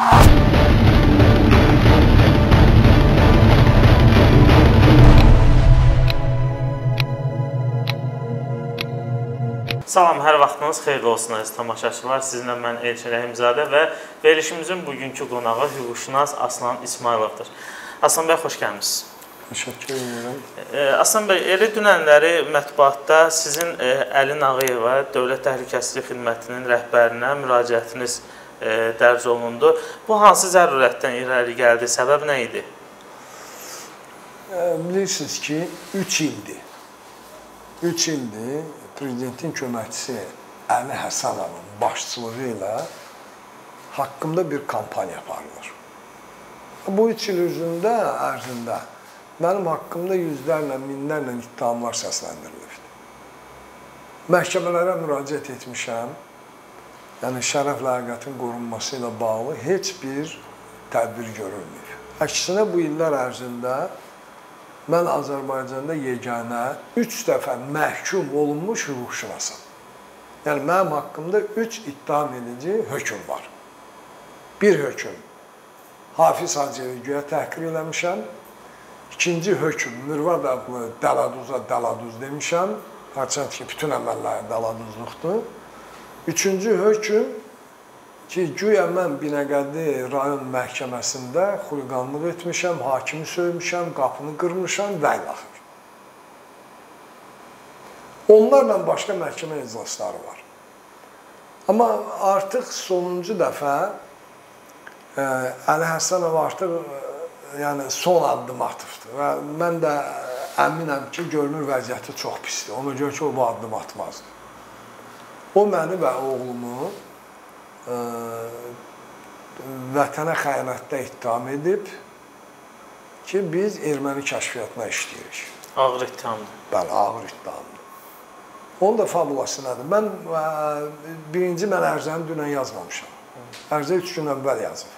Salam, hər vaxtınız xeyirli olsun əziz tamaşaçılar. Sizinlə mən Elçin Rəhimzadə və verilişimizin bugünkü qonağı hüquqşünas Aslan İsmayılovdur. Aslan bəy, xoş gəlmisiniz. Təşəkkür edirəm. Aslan bəy, elə dünənləri mətbuatda sizin Əli Nağıyeva Dövlət Təhlükəsizlik Xidmətinin rəhbərinə müraciətiniz dərc olundu. Bu hansı zərurətdən irəli gəldi? Səbəb nə idi? Bilirsiniz ki, 3 ildir. 3 ildir prezidentin köməkçisi Əli Həsənovun başçılığı ilə haqqımda bir kampaniya aparılır. Bu üç il üzründə ərzində mənim haqqımda yüzlərlə, minlərlə ittihamlar səsləndirilibdir. Məhkəmələrə müraciət etmişəm. Yəni şərəf ləyaqətin qorunması ilə bağlı heç bir tədbir görülmür. Əksinə bu illər ərzində Mən Azərbaycanda yeganə 3 dəfə məhkum olunmuş hüquqşünasam. Yəni mənim haqqımda 3 ittiham edici hökm var. Bir hökm Hafiz Hacıyevi güya təhqir eləmişəm. İkinci hökm Mürvad adlı Dələduza Dəladuz demişəm. Hərçənd ki, bütün əməlləri Dəladuzluqdur. Üçüncü hökm ki, güya mən Binəqədi rayon məhkəməsində xuliqanlıq etmişəm, hakimi söymüşəm, qapını qırmışam və ilaxır. Onlarla başqa məhkəmə iclasları var. Amma artıq sonuncu dəfə e, Əli Həsənov artıq e, yəni son addım atıbdır və mən də əminəm ki, görünür vəziyyəti çox pisdir. Ona görə ki, o bu addım atmazdı. O məni və oğlumu vətənə xəyanətdə ittiham edib ki, biz erməni kəşfiyyatına işləyirik. Ağır ittihamdır. Bəli, ağır ittihamdır. Onun da fabulası nədir? Mən birinci mən ərzəni dünən yazmamışam. Ərzə 3 gün əvvəl yazıb.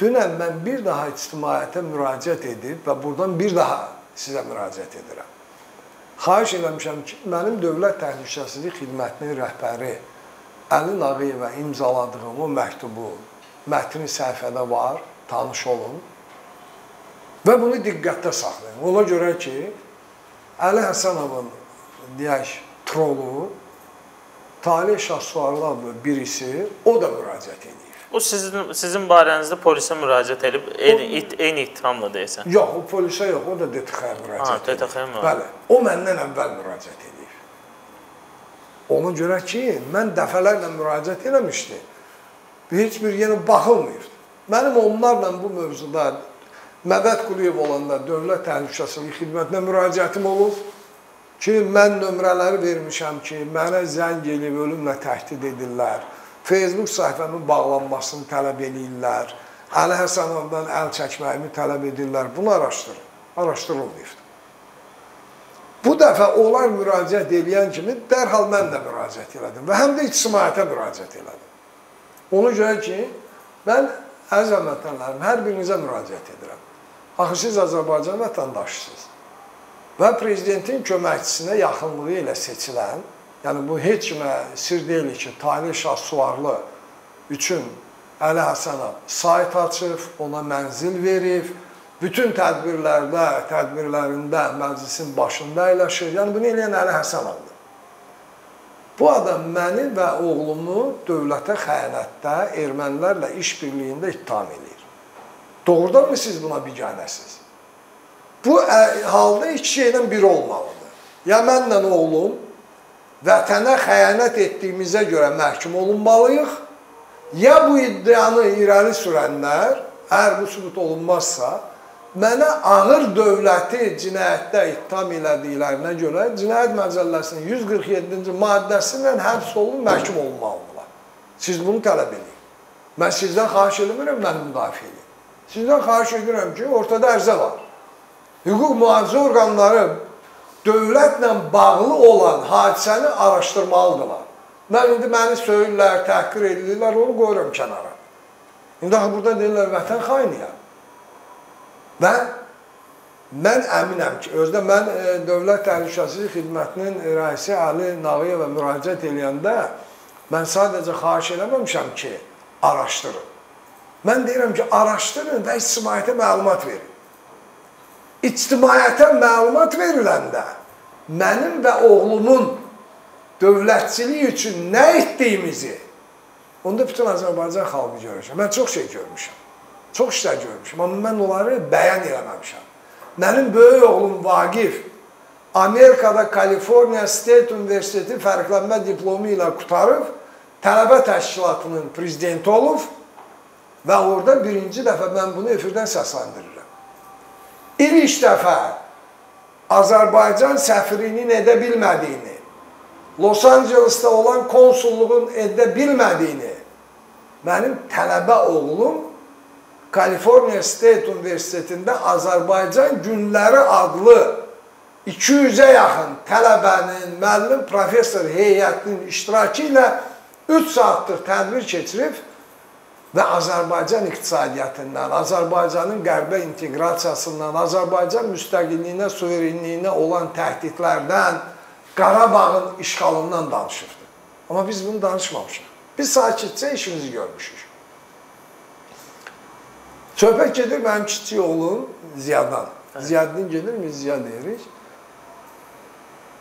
Dünən mən bir daha ictimaiyyətə müraciət edib və buradan bir daha sizə müraciət edirəm. Xahiş eləmişəm ki, mənim Dövlət Təhlükəsizlik Xidmətinin rəhbəri Əli Nağıyevə imzaladığım o məktubu mətni səhifədə var, tanış olun. Və bunu diqqətdə saxlayın. Ona görə ki, Əli Həsənovun deyək trolu Talih Şahsuarlı adlı birisi o da müraciət edir. O sizin sizin barənizdə polisə müraciət edib eyni it, eyni ittihamla deyəsən. Yox, o polisə yox, o da DTX-ə müraciət. Ha, DTX-ə müraciət. Bəli. O məndən əvvəl müraciət edib. Ona görə ki, mən dəfələrlə müraciət eləmişdim. Heç bir yenə baxılmıyıb. Mənim onlarla bu mövzuda Məbəd Quliyev olanda Dövlət Təhlükəsizlik Xidmətinə müraciətim olub ki, mən nömrələri vermişəm ki, mənə zəng elib ölümlə təhdid edirlər. Facebook səhifəmin bağlanmasını tələb edirlər. Əli Həsənovdan əl çəkməyimi tələb edirlər. Bunu araşdırın. Araşdırılmayıb. Bu dəfə onlar müraciət edən kimi dərhal mən də müraciət elədim və həm də ictimaiyyətə müraciət elədim. Ona görə ki, mən əziz vətənlərim, hər birinizə müraciət edirəm. Axı siz Azərbaycan vətəndaşısınız və prezidentin köməkçisinə yaxınlığı ilə seçilən, yəni bu heç kimə sir deyil ki, Talih Şahsuvarlı üçün Əli Həsənov sayt açıb, ona mənzil verib, bütün tədbirlərdə, tədbirlərində məclisin başında əyləşir. Yəni bunu eləyən Əli Həsənovdur. Bu adam məni və oğlumu dövlətə xəyanətdə ermənilərlə işbirliyində ittiham eləyir. Doğrudanmı siz buna biganəsiz? Bu halda iki şeydən biri olmalıdır. Ya mənlə oğlum vətənə xəyanət etdiyimizə görə məhkum olunmalıyıq, ya bu iddianı irəli sürənlər, əgər bu sübut olunmazsa, mənə ağır dövləti cinayətdə ittiham elədiklərinə görə Cinayət Məcəlləsinin 147-ci maddəsi ilə həbs olunub məhkum olunmalıdırlar. Siz bunu tələb edin. Mən sizdən xahiş etmirəm, məni müdafiə edin. Sizdən xahiş edirəm ki, ortada ərzə var. Hüquq mühafizə orqanları dövlətlə bağlı olan hadisəni araşdırmalıdırlar. Mən indi məni söyürlər, təhqir edirlər, onu qoyuram kənara. İndi burada deyirlər, vətən xainiyəm. Və mən əminəm ki, özdə mən e, Dövlət Təhlükəsizlik Xidmətinin rəisi Əli Nağıyevə müraciət eləyəndə mən sadəcə xahiş eləməmişəm ki, araşdırın. Mən deyirəm ki, araşdırın və ictimaiyyətə məlumat verin. İctimaiyyətə məlumat veriləndə mənim və oğlumun dövlətçilik üçün nə etdiyimizi onda bütün Azərbaycan xalqı görmüşəm. Mən çox şey görmüşəm. Çox işlər görmüşəm, amma mən onları bəyan eləməmişəm. Mənim böyük oğlum Vaqif Amerikada Kaliforniya State Universiteti fərqlənmə diplomu ilə qutarıb, tələbə təşkilatının prezidenti olub və orada birinci dəfə mən bunu efirdən səsləndirirəm. İlk dəfə Azərbaycan səfirinin edə bilmədiyini, Los Angeles'ta olan konsulluğun edə bilmədiyini mənim tələbə oğlum Kaliforniya State Universitetində Azərbaycan Günləri adlı 200-ə yaxın tələbənin, müəllim, professor heyətinin iştirakı ilə 3 saatdır tədbir keçirib və Azərbaycan iqtisadiyyatından, Azərbaycanın qərbə inteqrasiyasından, Azərbaycan müstəqilliyinə, suverenliyinə olan təhdidlərdən, Qarabağın işğalından danışırdı. Amma biz bunu danışmamışıq. Biz sakitcə işimizi görmüşük. Söhbət gedir mənim kiçik oğlum Ziyadan. Ziyadin gedirmi? Ziya deyirik.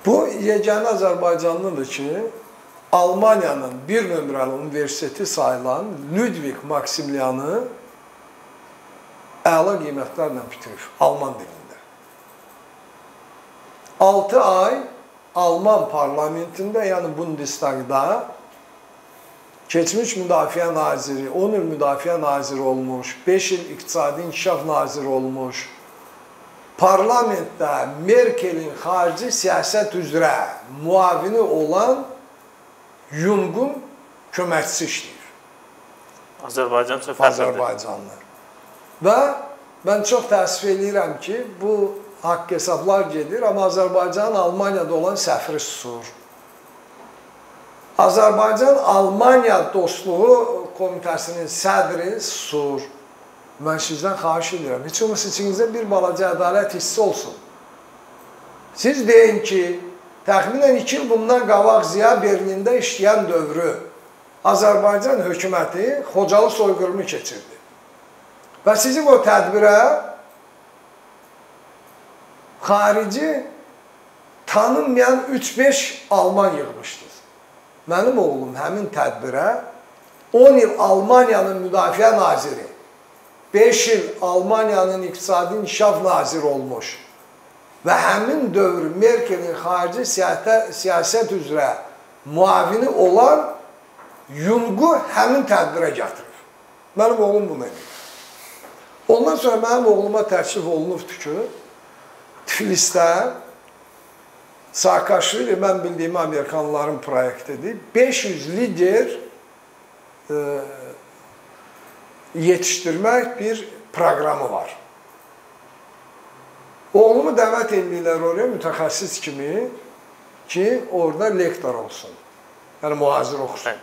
Bu yeganə Azərbaycanlıdır ki, Almaniyanın bir nömrəli universiteti sayılan Ludwig Maksimilianı əla qiymətlərlə bitirib Alman dilində. 6 ay Alman parlamentində, yəni Bundestagda keçmiş müdafiə naziri, 10 il müdafiə naziri olmuş, 5 il iqtisadi inkişaf naziri olmuş, parlamentdə Merkelin xarici siyasət üzrə muavini olan Yunqun köməkçisi işləyir. Azərbaycan çox fərqlidir. Azərbaycanlı. Və mən çox təəssüf eləyirəm ki, bu haqq hesablar gedir, amma Azərbaycanın Almaniyada olan səfiri susur. Azərbaycan-Almaniya dostluğu komitəsinin sədri susur. Mən sizdən xahiş edirəm, heç olmasa içinizdə bir balaca ədalət hissi olsun. Siz deyin ki, təxminən 2 il bundan qabaq Ziya Berlində işləyən dövrü Azərbaycan hökuməti Xocalı soyqırımı keçirdi. Və sizin o tədbirə xarici tanınmayan 3-5 Alman yığmışdır. Mənim oğlum həmin tədbirə 10 il Almaniyanın müdafiə naziri 5 il Almaniyanın iqtisadi inkişaf naziri olmuş və həmin dövr Merkelin xarici siyasət, siyasət üzrə muavini olan Yunqu həmin tədbirə gətirib. Mənim oğlum bunu edir. Ondan sonra mənim oğluma təklif olunubdur ki, Tiflisdə Saakashvili, mən bildiyim Amerikanların proyektidir. 500 lider e, yetişdirmək bir proqramı var. Oğlumu dəvət edirlər oraya mütəxəssis kimi ki, orada lektor olsun. Yəni mühazir oxusun.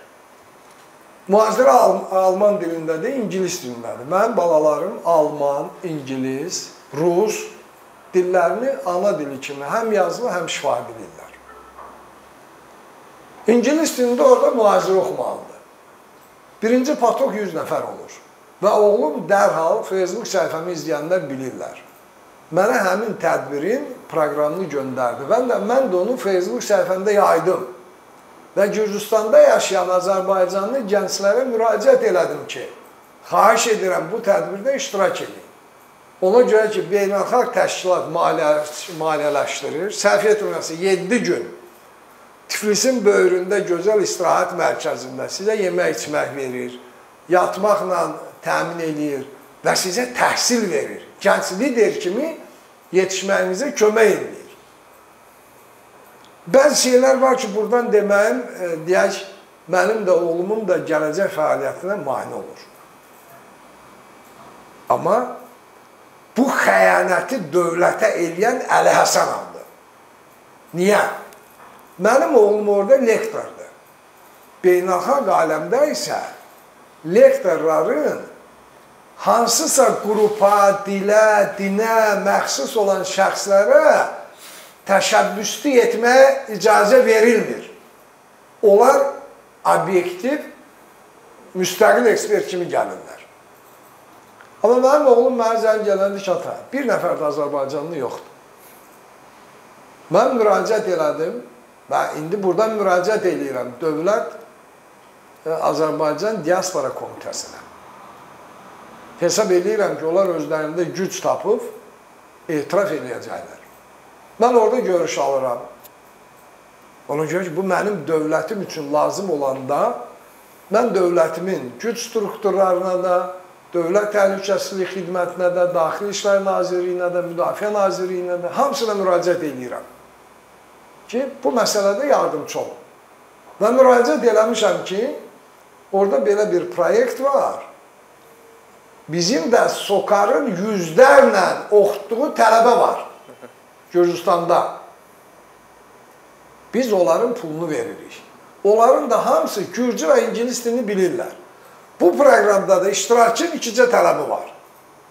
Mühazirə Al Alman dilindədir, İngilis dilindədir. Mənim balalarım Alman, İngilis, Rus dillərini ana dili kimi həm yazılı, həm şifahi bilirlər. İngilis dilində orada mühazirə oxumalıdır. Birinci patok 100 nəfər olur. Və oğlum dərhal Facebook səhifəmi izləyənlər bilirlər. Mənə həmin tədbirin proqramını göndərdi. Mən də, mən də onu Facebook səhifəmdə yaydım. Və Gürcüstanda yaşayan Azərbaycanlı gənclərə müraciət elədim ki, xahiş edirəm bu tədbirdə iştirak edin. Ona görə ki, beynəlxalq təşkilat maliyyələşdirir. Səhviyyət Üniversitesi 7 gün Tiflisin böyründə gözəl istirahət mərkəzində sizə yemək içmək verir, yatmaqla təmin eləyir və sizə təhsil verir. Gənc lider kimi yetişməyinizə kömək edir. Bəzi şeylər var ki, buradan deməyim, e, deyək, mənim də oğlumun da gələcək fəaliyyətinə mane olur. Amma bu xəyanəti dövlətə eləyən Əli Həsənovdur. Niyə? Mənim oğlum orada lektordur. Beynəlxalq aləmdə isə lektorların hansısa qrupa, dilə, dinə məxsus olan şəxslərə təşəbbüslü etməyə icazə verilmir. Onlar obyektiv, müstəqil ekspert kimi gəlirlər. Amma mənim oğlum mənə zəng gələndə ki, ata, bir nəfər də Azərbaycanlı yoxdur. Mən müraciət elədim və indi buradan müraciət eləyirəm Dövlət e, Azərbaycan Diaspora Komitəsinə. Hesab eləyirəm ki, onlar özlərində güc tapıb etiraf eləyəcəklər. Mən orada görüş alıram. Ona görə ki, bu mənim dövlətim üçün lazım olanda mən dövlətimin güc strukturlarına da, Dövlət Təhlükəsizlik Xidmətinə də, Daxili İşlər Nazirliyinə də, Müdafiə Nazirliyinə də hamısına müraciət edirəm ki, bu məsələdə yardımçı olun. Və müraciət eləmişəm ki, orada belə bir proyekt var. Bizim də SOKAR-ın yüzlərlə oxutduğu tələbə var Gürcüstanda. Biz onların pulunu veririk. Onların da hamısı Gürcü və İngilis dilini bilirlər. Bu proqramda da iştirakçının ikicə tələbi var.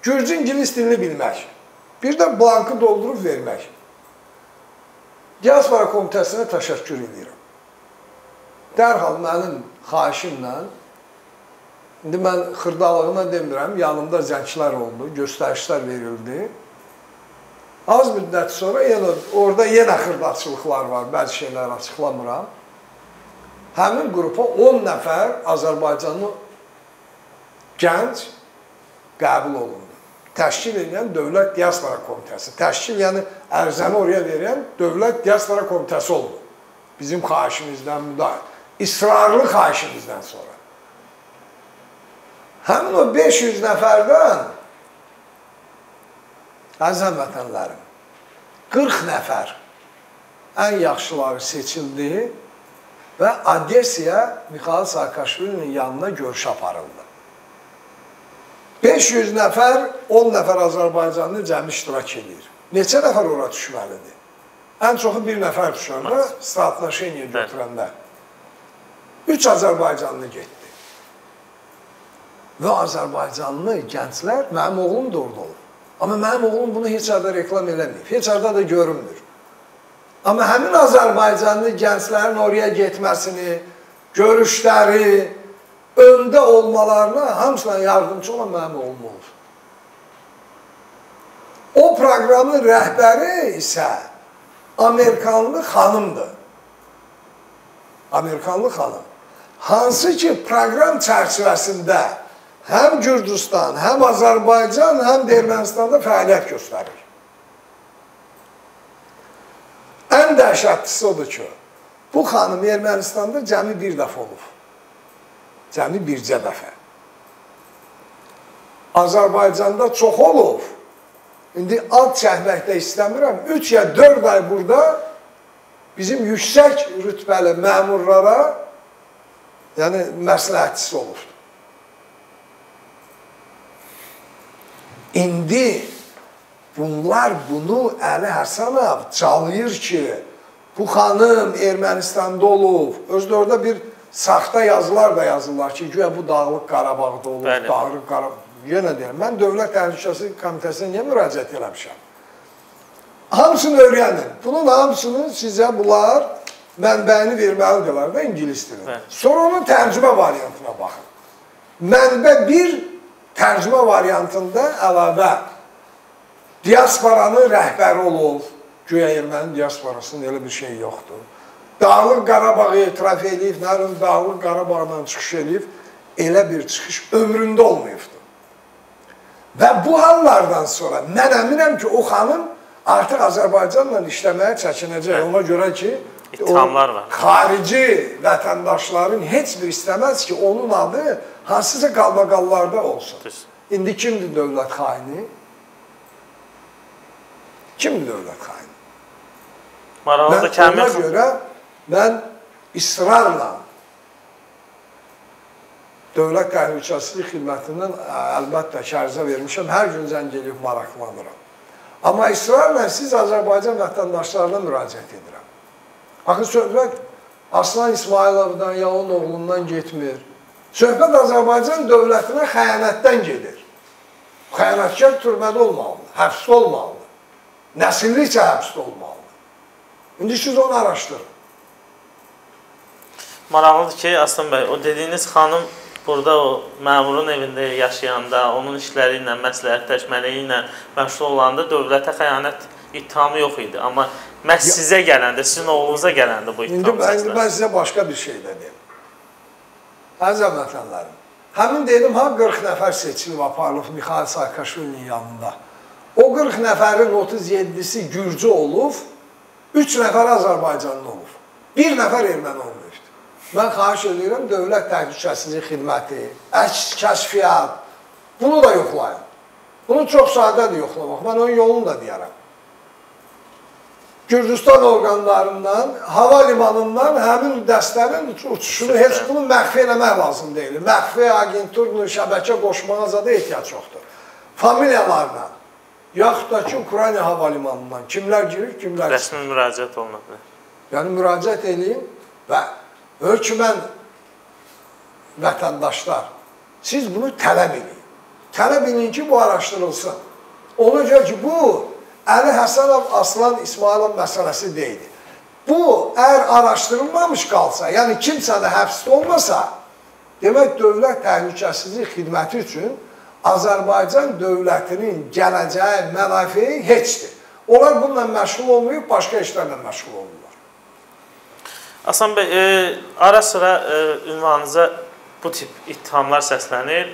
Gürcü İngilis dilini bilmək. Bir də blankı doldurub vermək. Diaspora komitəsinə təşəkkür edirəm. Dərhal mənim xahişimlə indi mən xırdalığına demirəm, yanımda zənglər oldu, göstərişlər verildi. Az müddət sonra yenə orada yenə xırdaçılıqlar var, bəzi şeylər açıqlamıram. Həmin qrupa 10 nəfər Azərbaycanlı gənc qəbul olundu. Təşkil edən Dövlət Diaspora Komitəsi. Təşkil yəni ərizəni oraya verən Dövlət Diaspora Komitəsi oldu. Bizim xahişimizdən, israrlı xahişimizdən sonra. Həmin o 500 nəfərdən əziz həmvətənlərim 40 nəfər ən yaxşıları seçildi və Odessaya Mixail Saakashvilinin yanına görüş aparıldı. 500 nəfər, 10 nəfər Azərbaycanlı cəmi iştirak edir. Neçə nəfər ora düşməlidir? Ən çoxu bir nəfər düşər stratejiya götürəndə. 3 Azərbaycanlı getdi. Və Azərbaycanlı gənclər, mənim oğlum da orada olub. Amma mənim oğlum bunu heç yerdə reklam eləməyib, heç yerdə də görünmür. Amma həmin Azərbaycanlı gənclərin oraya getməsini, görüşləri, öndə olmalarına hamısına yardımcı olan mənim oğlum olur. O proqramın rəhbəri isə Amerikanlı xanımdır. Amerikanlı xanım. Hansı ki, proqram çərçivəsində həm Gürcüstan, həm Azərbaycan, həm də Ermənistanda fəaliyyət göstərir. Ən dəhşətlisi odur ki, bu xanım Ermənistanda cəmi bir dəfə olub. Cəmi bircə dəfə. Azərbaycanda çox olub. İndi ad çəkməkdə istəmirəm. 3 ya 4 ay burada bizim yüksək rütbəli məmurlara yəni məsləhətçisi olur. İndi bunlar bunu Əli Həsənov çalıyır ki, bu xanım Ermənistanda olub. Özdə orada bir saxta yazılar da yazırlar ki, güya bu Dağlıq Qarabağda olub, Bəli. Dağlıq Qarabağ. Yenə deyirəm, mən Dövlət Təhlükəsizlik Komitəsinə niyə müraciət eləmişəm? Hamısını öyrənin. Bunun hamısını sizə bunlar mənbəyini verməlidirlər də ingilis dilində. Sonra onun tərcümə variantına baxın. Mənbə bir tərcümə variantında əlavə diasporanın rəhbəri olub, güya erməni diasporasının elə bir şey yoxdur. Dağlıq Qarabağı etiraf edib, nə bilim Dağlıq Qarabağdan çıxış edib, elə bir çıxış ömründə olmayıbdı. Və bu hallardan sonra mən əminəm ki, o xanım artıq Azərbaycanla işləməyə çəkinəcək. Ona görə ki, İttihamlar var. Xarici vətəndaşların heç bir istəməz ki, onun adı hansısa qalmaqallarda olsun. Düz. İndi kimdir dövlət xaini? Kimdir dövlət xaini? Maraqlı Kəmil ona görə Mən israrla Dövlət Təhlükəsizlik Xidmətindən əlbəttə şərzə vermişəm, hər gün zəng eləyib maraqlanıram. Amma israrla siz Azərbaycan vətəndaşlarına müraciət edirəm. Axı söhbət Aslan İsmailovdan ya onun oğlundan getmir. Söhbət Azərbaycan dövlətinə xəyanətdən gedir. Xəyanətkar türmədə olmalıdır, həbsdə olmalıdır. Nəsillikcə həbsdə olmalıdır. İndi siz onu araşdırın. Maraqlıdır ki, Aslan bəy, o dediyiniz xanım burada o məmurun evində yaşayanda, onun işləri ilə, məsləhətləşmələri ilə məşğul olanda dövlətə xəyanət ittihamı yox idi. Amma məhz sizə gələndə, sizin oğlunuza gələndə bu İndi ittiham mən, səslənir. mən sizə başqa bir şey də deyim. Əziz vətənlərim, həmin dedim ha 40 nəfər seçilib aparılıb Mixail Saakashvilinin yanında. O 40 nəfərin 37-si Gürcü olub, 3 nəfər Azərbaycanlı olub. Bir nəfər erməni olmayıbdır. Mən xahiş edirəm Dövlət Təhlükəsizlik Xidməti, əks kəşfiyyat bunu da yoxlayın. Bunu çox sadədir yoxlamaq. Mən onun yolunu da deyərəm. Gürcüstan orqanlarından, hava limanından həmin dəstənin uçuşunu heç bunu məxfi eləmək lazım deyil. Məxfi agentur, şəbəkə qoşmağa zada ehtiyac yoxdur. Familiyalarla, yaxud da ki, Ukrayna hava limanından kimlər girir, kimlər çıxır. Rəsmi müraciət olunub. Yəni müraciət edin və hökmən vətəndaşlar, siz bunu tələb edin. Tələb edin ki, bu araşdırılsın. Ona görə ki, bu Əli Həsənov, Aslan İsmailov məsələsi deyil. Bu, əgər araşdırılmamış qalsa, yəni kimsə də həbsdə olmasa, demək Dövlət Təhlükəsizlik Xidməti üçün Azərbaycan dövlətinin gələcəyi, mənafeyi heçdir. Onlar bununla məşğul olmayıb, başqa işlərlə məşğul olurlar. Asan bəy, e, ara sıra e, ünvanınıza bu tip ittihamlar səslənir.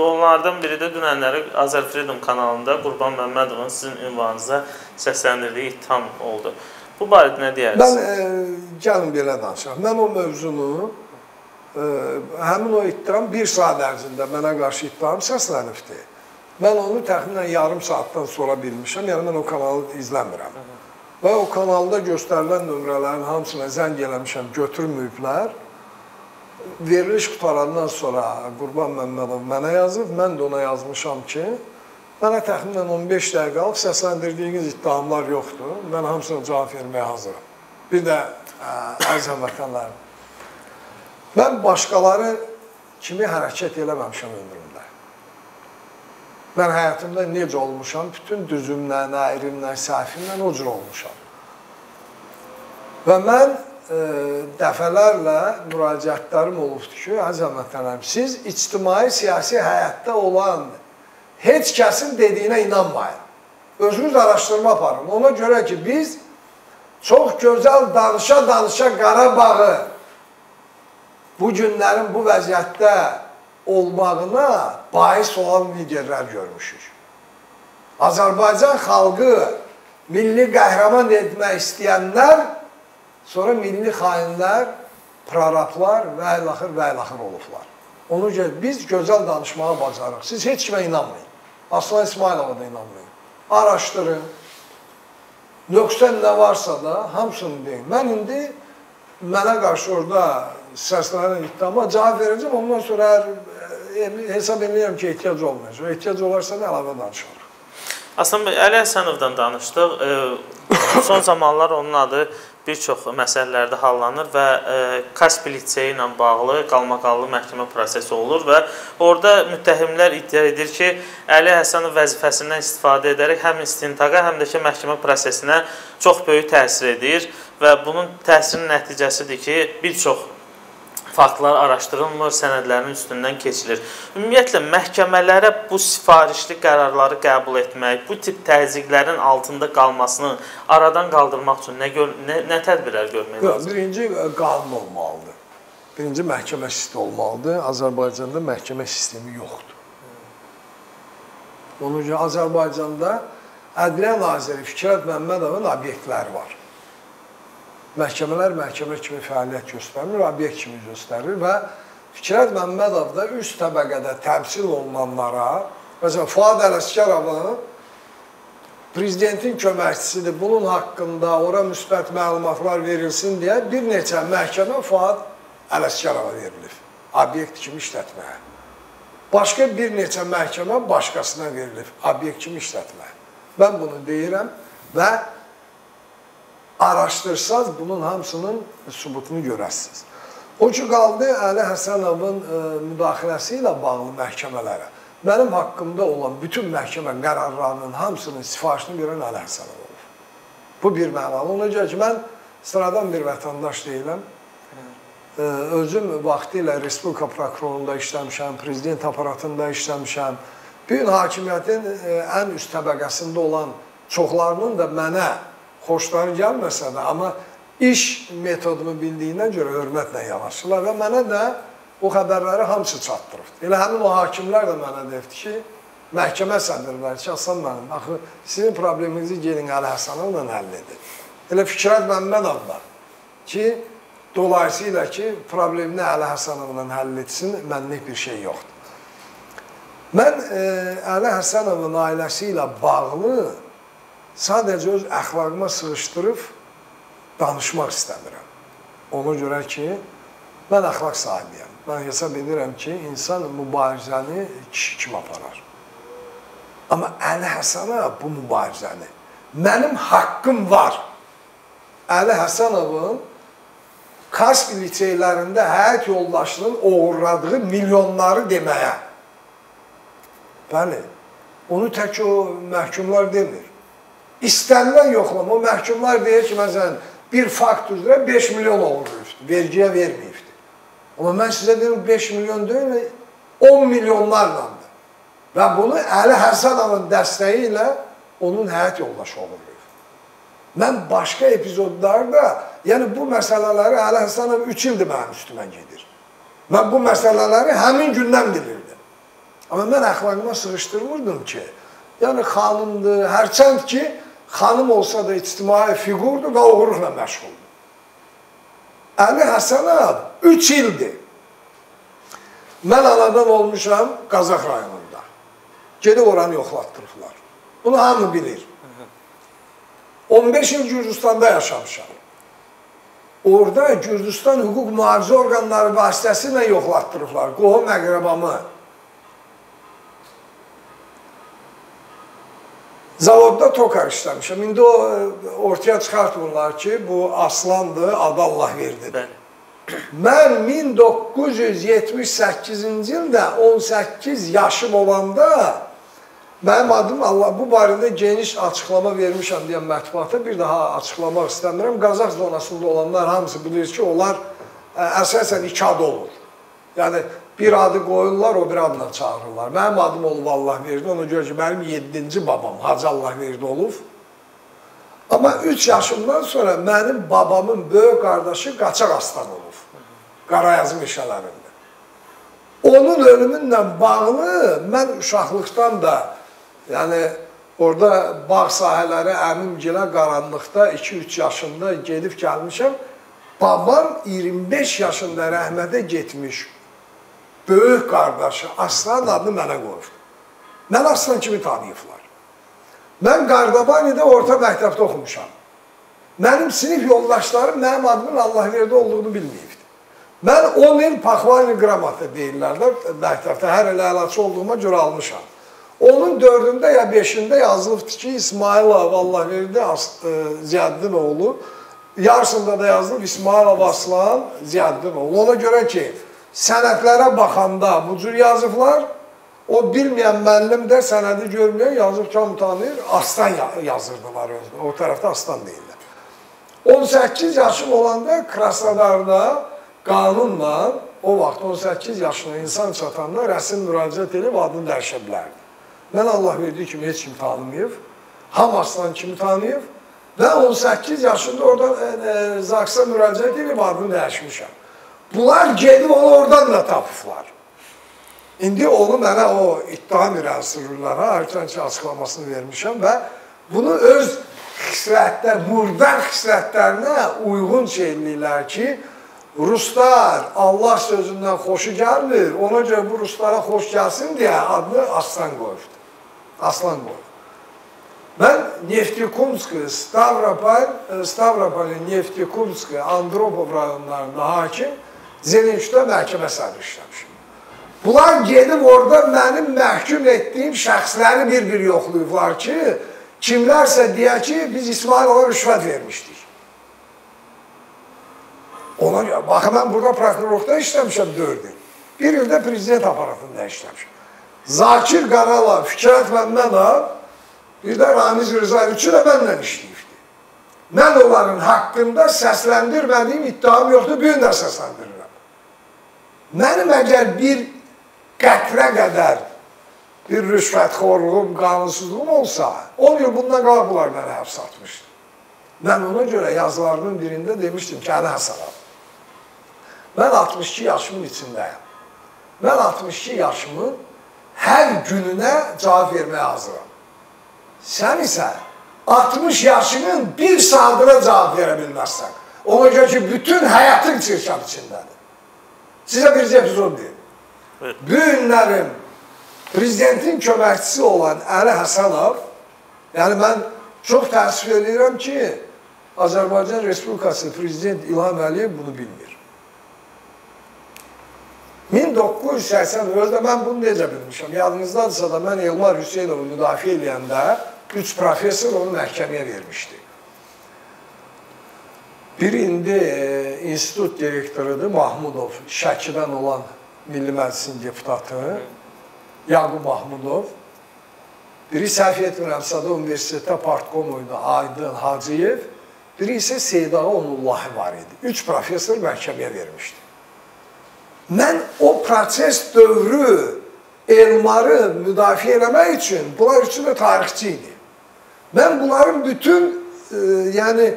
Onlardan biri də dünənləri Azər Freedom kanalında Qurban Məmmədovun sizin ünvanınıza səsləndirdiyi ittiham oldu. Bu barədə nə deyərsiniz? Mən e, gəlin belə danışaq. Mən o mövzunu e, həmin o ittiham bir saat ərzində mənə qarşı ittiham səslənibdi. Mən onu təxminən yarım saatdan sonra bilmişəm. Yəni mən o kanalı izləmirəm. Və o kanalda göstərilən nömrələrin hamısına zəng eləmişəm, götürməyiblər. Veriliş qutarandan sonra Qurban Məmmədov mənə yazıb, mən də ona yazmışam ki, mənə təxminən 15 dəqiqə qalıb səsləndirdiyiniz iddiamlar yoxdur. Mən hamısına cavab verməyə hazıram. Bir də əziz həmvətənlərim, mən başqaları kimi hərəkət eləməmişəm ömrümdə. Mən həyatımda necə olmuşam, bütün düzümlə, əyrimlə, səhvimlə o cür olmuşam. Və mən e, dəfələrlə müraciətlərim olubdur ki, əziz həmvətənlərim, siz ictimai siyasi həyatda olan heç kəsin dediyinə inanmayın. Özünüz araşdırma aparın. Ona görə ki, biz çox gözəl danışa-danışa Qarabağı bu günlərin bu vəziyyətdə olmağına bahis olan liderlər görmüşük. Azərbaycan xalqı milli qəhrəman etmək istəyənlər sonra milli xainlər, prorablar və əlaxır və əlaxır olublar. Ona görə biz gözəl danışmağa bacarıq. Siz heç kimə inanmayın. Aslan İsmailova da inanmayın. Araşdırın. Nöqsən nə varsa da hamısını deyin. Mən indi mənə qarşı orada səslənən ittihama cavab verəcəm. Ondan sonra hər hesab edirəm ki, ehtiyac olmayacaq. Ehtiyac olarsa da əlavə danışarıq. Aslan bəy, Əli Həsənovdan danışdıq. E, son zamanlar onun adı bir çox məsələlərdə hallanır və e, Kaspi liseyi ilə bağlı qalmaqallı məhkəmə prosesi olur və orada müttəhimlər iddia edir ki, Əli Həsənov vəzifəsindən istifadə edərək həm istintaqa, həm də ki, məhkəmə prosesinə çox böyük təsir edir və bunun təsirinin nəticəsidir ki, bir çox faktlar araşdırılmır, sənədlərin üstündən keçilir. Ümumiyyətlə məhkəmələrə bu sifarişli qərarları qəbul etmək, bu tip təzyiqlərin altında qalmasını aradan qaldırmaq üçün nə gör, nə, nə tədbirlər görmək lazımdır? Birinci qanun olmalıdır. Birinci məhkəmə sistemi olmalıdır. Azərbaycanda məhkəmə sistemi yoxdur. Onun üçün Azərbaycanda Ədliyyə Naziri Fikrət Məmmədovun obyektləri var. Məhkəmələr məhkəmə kimi fəaliyyət göstərmir, obyekt kimi göstərir və Fikrət Məmmədov da üst təbəqədə təmsil olunanlara, məsələn Fuad Ələsgərovun prezidentin köməkçisidir, bunun haqqında ora müsbət məlumatlar verilsin deyə bir neçə məhkəmə Fuad Ələsgərova verilib, obyekt kimi işlətməyə. Başqa bir neçə məhkəmə başqasına verilib, obyekt kimi işlətməyə. Mən bunu deyirəm və araşdırsaz bunun hamısının sübutunu görəsiniz. O ki, qaldı Əli Həsənovun e, müdaxiləsi ilə bağlı məhkəmələrə. Mənim haqqımda olan bütün məhkəmə qərarlarının hamısının sifarişini verən Əli Həsənov olur. Bu bir mənalı. Ona görə ki, mən sıradan bir vətəndaş deyiləm. özüm vaxtilə Respublika prokurorluğunda işləmişəm, prezident aparatında işləmişəm. Bu gün hakimiyyətin ən üst təbəqəsində olan çoxlarının da mənə xoşları gəlməsə də, amma iş metodumu bildiyinə görə hörmətlə yanaşırlar və mənə də o xəbərləri hamısı çatdırıb. Elə həmin o hakimlər də mənə deyibdi ki, məhkəmə sədrləri ki, Hasan mənim, axı sizin probleminizi gelin Əli Həsənovla həll edin. Elə Fikrət Məmmədov da ki, dolayısıyla ki, problemini Əli Həsənovla həll etsin, mənlik bir şey yoxdur. Mən e, Əli Həsənovun ailəsi ilə bağlı sadəcə öz əxlaqıma sığışdırıb danışmaq istəmirəm. Ona görə ki, mən əxlaq sahibiyəm. Mən hesab edirəm ki, insan mübarizəni kişi kimi aparar. Amma Əli Həsənov bu mübarizəni mənim haqqım var. Əli Həsənovun Kasp liseylərində həyat yoldaşının uğurladığı milyonları deməyə. Bəli, onu tək o məhkumlar demir. İstənilən yoxlama, məhkumlar deyir ki, məsələn, bir fakt üzrə 5 milyon uğurlayıbdır, vergiyə verməyibdir. Amma mən sizə deyim, 5 milyon deyil, 10 milyonlarlandır. Və bunu Əli Həsənovun dəstəyi ilə onun həyat yoldaşı uğurlayıb. Mən başqa epizodlarda, yəni bu məsələləri Əli Həsənov 3 ildir mənim üstümə gedir. Mən bu məsələləri həmin gündən bilirdim. Amma mən əxlaqıma sığışdırmırdım ki, yəni xanımdır, hərçənd ki, xanım olsa da ictimai fiqurdur və uğurluqla məşğuldur. Əli Həsənov 3 ildir. Mən anadan olmuşam Qazax rayonunda. Gedib oranı yoxlatdırıblar. Bunu hamı bilir. 15 il Gürcüstanda yaşamışam. Orada Gürcüstan hüquq mühafizə orqanları vasitəsilə yoxlatdırıblar. Qohum əqrəbamı. Zavodda tokar işləmişəm. İndi o ortaya çıxartmırlar ki, bu aslandır, adı Allah verdi. Bəli. Mən 1978-ci ildə 18 yaşım olanda Mənim adım Allah bu barədə geniş açıqlama vermişəm deyən mətbuata bir daha açıqlamaq istəmirəm. Qazax zonasında olanlar hamısı bilir ki, onlar ə, əsasən iki adı olur. Yəni bir adı qoyurlar, o bir adla çağırırlar. Mənim adım olub Allah verdi. Ona görə ki, mənim 7-ci babam Hacı Allah verdi olub. Amma 3 yaşımdan sonra mənim babamın böyük qardaşı qaçaq aslan olub. Qarayazı meşələrində. Onun ölümünlə bağlı mən uşaqlıqdan da Yəni orada bağ sahələri əmimgilə qaranlıqda 2-3 yaşında gedib gəlmişəm. Babam 25 yaşında rəhmətə getmiş böyük qardaşı Aslan adını mənə qoyur. Mən Aslan kimi tanıyıblar. Mən Qardabanidə orta məktəbdə oxumuşam. Mənim sinif yoldaşlarım mənim adımın Allah verdi olduğunu bilməyibdi. Mən 10 il Paxvani qramatı deyirlər də məktəbdə hər il əlaçı olduğuma görə almışam. Onun dördündə ya beşində yazılıbdır ki, İsmailov Allahverdi e, Ziyaddin oğlu. Yarısında da yazılıb İsmailov Aslan Ziyaddin oğlu. Ona görə ki, sənədlərə baxanda bu cür yazıblar. O bilməyən müəllim də sənədi görməyən yazıb kam tanıyır, aslan yazırdılar özünə. O tərəfdə aslan deyirlər. 18 yaşım olanda Krasnodarda qanunla o vaxt 18 yaşına insan çatanda rəsm müraciət edib adını dəyişə bilərdi. Mən Allah verdiyi kimi heç kim tanımayıb. Hamasdan kimi tanıyıb və 18 yaşında oradan e, e, Zaksa müraciət edib adını dəyişmişəm. Bunlar gedib onu oradan da tapıblar. İndi onu mənə o ittiham irəli sürürlərə, hərçən ki, açıqlamasını vermişəm və bunu öz xislətlər, murdar xislətlərinə uyğun şeyləyirlər ki, Ruslar Allah sözündən xoşu gəlmir, ona görə bu Ruslara xoş gəlsin deyə adını Aslan qoyubdur. Aslan qoyub. Mən Neftikumsk, Stavropol, Stavropolun Neftikumsk, Andropov rayonlarında hakim Zelençdə məhkəmə sədri işləmişim. Bunlar gedib orada mənim məhkum etdiyim şəxsləri bir-bir yoxlayıblar ki, kimlərsə deyə ki, biz İsmailova rüşvət vermişdik. Ona görə, baxın, mən burada prokurorluqda işləmişəm 4 il. Bir ildə prezident aparatında işləmişəm. Zakir Qaralav, Fikrət Məmmədov, bir də Ramiz Rıza üçü də mənlə işləyibdi. Mən onların haqqında səsləndirmədiyim iddiam yoxdur, bir də səsləndirirəm. Mənim əgər bir qətrə qədər bir rüşvətxorluğum, qanunsuzluğum olsa, 10 il bundan qabaq bunlar mənə həbs atmışdı. Mən ona görə yazılarımın birində demişdim ki, Əli Həsənov, mən 62 yaşımın içindəyəm. Mən 62 yaşımın hər gününə cavab verməyə hazıram. Sən isə 60 yaşının bir saatına cavab verə bilməzsən. Ona görə ki, bütün həyatın çirkab içindədir. Sizə bir epizod deyim. Evet. Bu günlərim prezidentin köməkçisi olan Əli Həsənov, yəni mən çox təəssüf edirəm ki, Azərbaycan Respublikası Prezident İlham Əliyev bunu bilmir. 1980 özdə mən bunu necə bilmişəm? Yadınızdadırsa da mən Elmar Hüseynovu müdafiə edəndə üç professor onu məhkəməyə vermişdi. Biri indi e, institut direktorudur Mahmudov, Şəkidən olan Milli Məclisin deputatı Yaqub Mahmudov. Biri səhv etmirəmsə də universitetdə partkom idi Aydın Hacıyev. Biri isə Seydağı Onullahi var idi. Üç professor məhkəməyə vermişdi. Mən o proses dövrü Elmarı müdafiə eləmək üçün bunlar üçün də tarixçi idi. Mən bunların bütün e, yəni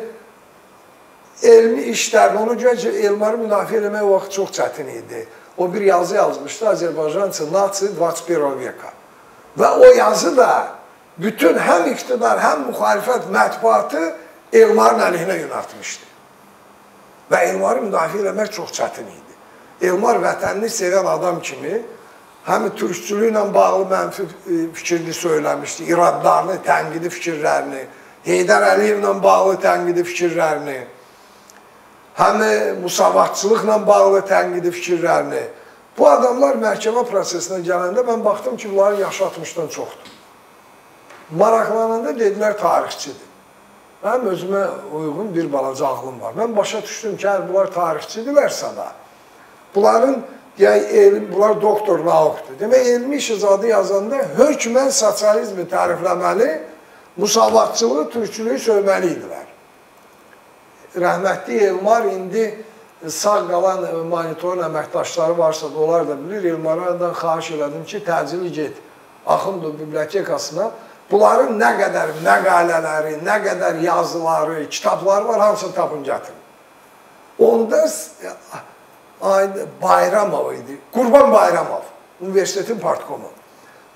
elmi işlərini, ona görə ki, Elmarı müdafiə eləmək vaxt çox çətin idi. O bir yazı yazmışdı, Azərbaycançı Natsi 21 veka. Və o yazı da bütün həm iqtidar, həm müxalifət mətbuatı Elmarın əleyhinə yönəltmişdi. Və Elmarı müdafiə eləmək çox çətin idi. Elmar vətənini sevən adam kimi həm türkçülüklə bağlı mənfi e, fikrini söyləmişdi, iradlarını, tənqidi fikirlərini, Heydər Əliyevlə bağlı tənqidi fikirlərini, həm musavatçılıqla bağlı tənqidi fikirlərini. Bu adamlar məhkəmə prosesinə gələndə mən baxdım ki, bunların yaşı 60-dan çoxdur. Maraqlananda dedilər tarixçidir. Mənim özümə uyğun bir balaca ağlım var. Mən başa düşdüm ki, bunlar tarixçidirlərsə da, bunların yəni elm, bunlar doktor naukdur. Demək, elmi iş izadı yazanda hökmən sosializmi tərifləməli, musavatçılığı, türkçülüyü söyməli idilər. Rəhmətli Elmar indi sağ qalan monitorun əməkdaşları varsa da onlar da bilir. Elmardan xahiş elədim ki, təcili get Axundov bibliotekasına. Bunların nə qədər məqalələri, nə qədər yazıları, kitabları var, hamısını tapın gətirin. Onda Bayramov idi. Qurban Bayramov, universitetin partkomu.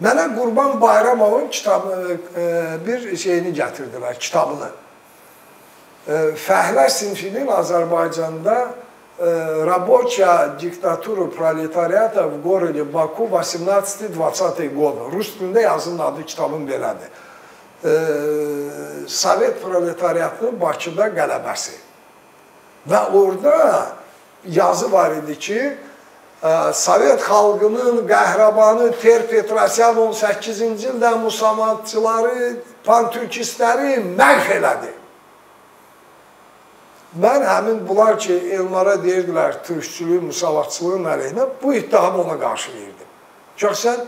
Mənə Qurban Bayramovun kitabı e, bir şeyini gətirdilər, kitabını. E, Fəhlə sinfinin Azərbaycanda e, Рабочая diktaturu proletariata в городе Baku 18-20 года. Rus dilində yazının adı kitabın belədir. Sovet proletariatının Bakıda qələbəsi. Və orada yazı var idi ki, Sovet xalqının qəhrəmanı Ter Petrosyan 18-ci ildə musamatçıları, pantürkistləri məhv elədi. Mən həmin bunlar ki, Elmara deyirdilər türkçülüyü, musavatçılığın əleyhinə, bu iddiamı ona qarşı verdim. Çox sən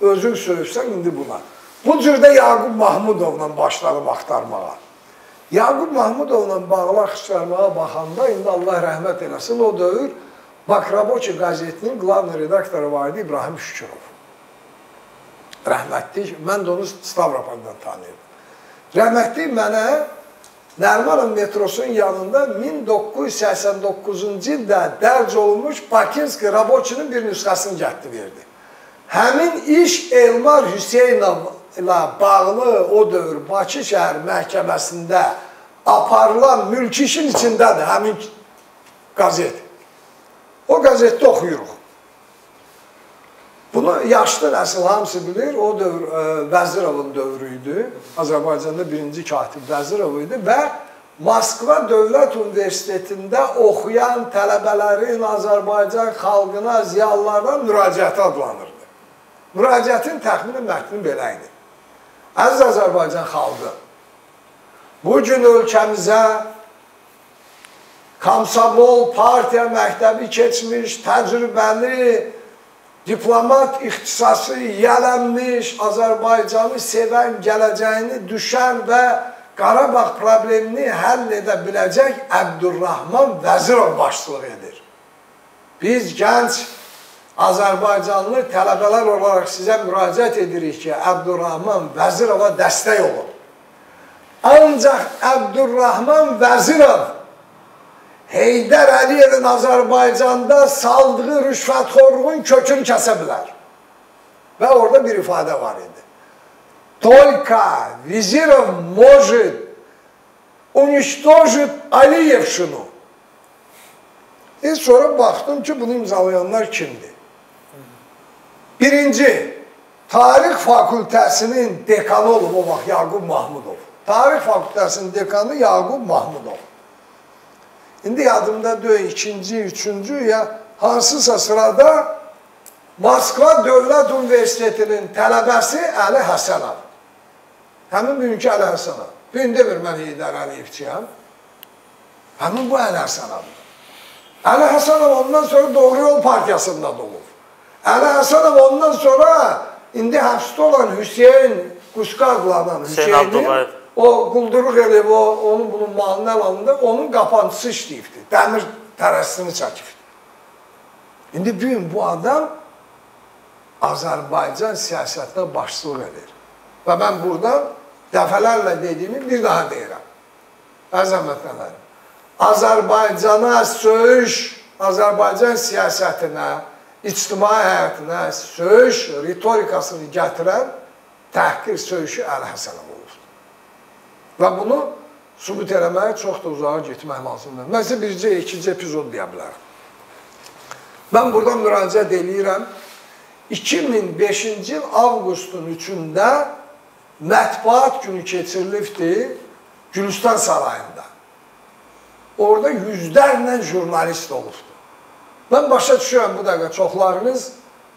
özün sövsən indi buna. Bu cürdə Yaqub Mahmudovla başladım axtarmağa. Yaqub Mahmudovla bağlı axtarmağa baxanda, indi Allah rəhmət eləsin, o dövr Bakraboçi qəzetinin qlavni redaktoru var idi İbrahim Şükürov. Rəhmətli, mən də onu Stavropoldan tanıyırdım. Rəhmətli mənə Nərmanov metrosunun yanında 1989-cu ildə dərc olunmuş Bakinski Raboçinin bir nüsxəsini gətdi verdi. Həmin iş Elmar Hüseynov ilə bağlı o dövr Bakı şəhər məhkəməsində aparılan mülki işin içindədir həmin qazet. O qəzetdə oxuyuruq. Bunu yaşlı nəsil hamısı bilir. O dövr ə, e, Vəzirovun dövrü idi. Azərbaycanda birinci katib Vəzirov idi və Moskva Dövlət Universitetində oxuyan tələbələrin Azərbaycan xalqına, ziyalılarına müraciəti adlanırdı. Müraciətin təxmini mətni belə idi. Əziz Azərbaycan xalqı, bu gün ölkəmizə Komsomol partiya məktəbi keçmiş, təcrübəli, diplomat ixtisası yələnmiş, Azərbaycanı sevən, gələcəyini düşən və Qarabağ problemini həll edə biləcək Əbdurrahman Vəzirov başçılıq edir. Biz gənc Azərbaycanlı tələbələr olaraq sizə müraciət edirik ki, Əbdurrahman Vəzirova dəstək olun. Ancaq Əbdurrahman Vəzirov Heydər Əliyevin Azərbaycanda saldığı rüşvətxorluğun kökünü kəsə bilər. Və orada bir ifadə var idi. Только Визиров может уничтожить Алiyevşunu. E sonra baxdım ki, bunu imzalayanlar kimdir? Birinci, Tarix Fakültəsinin dekanı olub o vaxt Yaqub Mahmudov. Tarix Fakültəsinin dekanı Yaqub Mahmudov. İndi yadımda deyil, ikinci, üçüncü ya hansısa sırada Moskva Dövlət Universitetinin tələbəsi Əli Həsənov. Həmin bugünkü Əli Həsənov. Bu gün demir mən Heydər Əliyevçiyəm. Həmin bu Əli Həsənovdur. Əli Həsənov ondan sonra Doğru Yol Partiyasında doğub. Əli Həsənov ondan sonra indi həbsdə olan Hüseyin Qusqa adlanan Hüseynin o quldurluq eləyib, o, onun bunun malını alanda onun qapantısı işləyibdir. Dəmir tərəssini çəkibdir. İndi bu gün bu adam Azərbaycan siyasətinə başçılıq edir. Və mən buradan dəfələrlə dediyimi bir daha deyirəm. Əzəmətlərim. Azərbaycana söyüş, Azərbaycan siyasətinə, ictimai həyatına söyüş ritorikasını gətirən təhqir söyüşü Əli Həsənov. Və bunu sübut eləməyə çox da uzağa getmək lazımdır. Mən sizə bircə, ikinci epizod deyə bilərəm. Mən buradan müraciət eləyirəm. 2005-ci il avqustun 3-də mətbuat günü keçirilibdi Gülüstan sarayında. Orada yüzlərlə jurnalist olubdu. Mən başa düşürəm bu dəqiqə çoxlarınız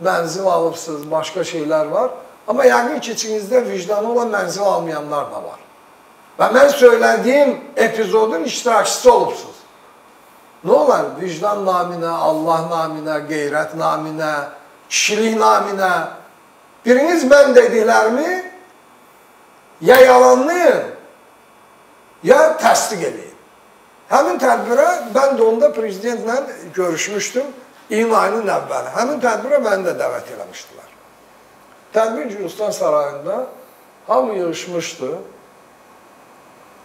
mənzil alıbsınız, başqa şeylər var. Amma yəqin ki, içinizdə vicdanı olan mənzil almayanlar da var. Və mən söylədiyim epizodun iştirakçısı olubsunuz. Nə olar? Vicdan naminə, Allah naminə, qeyrət naminə, kişilik naminə. Biriniz mən dediklərimi ya yalanlayın, ya təsdiq edin. Həmin tədbirə mən də onda prezidentlə görüşmüşdüm iyun ayının əvvəli. Həmin tədbirə məni də dəvət eləmişdilər. Tədbir Gürcistan sarayında hamı yığışmışdı.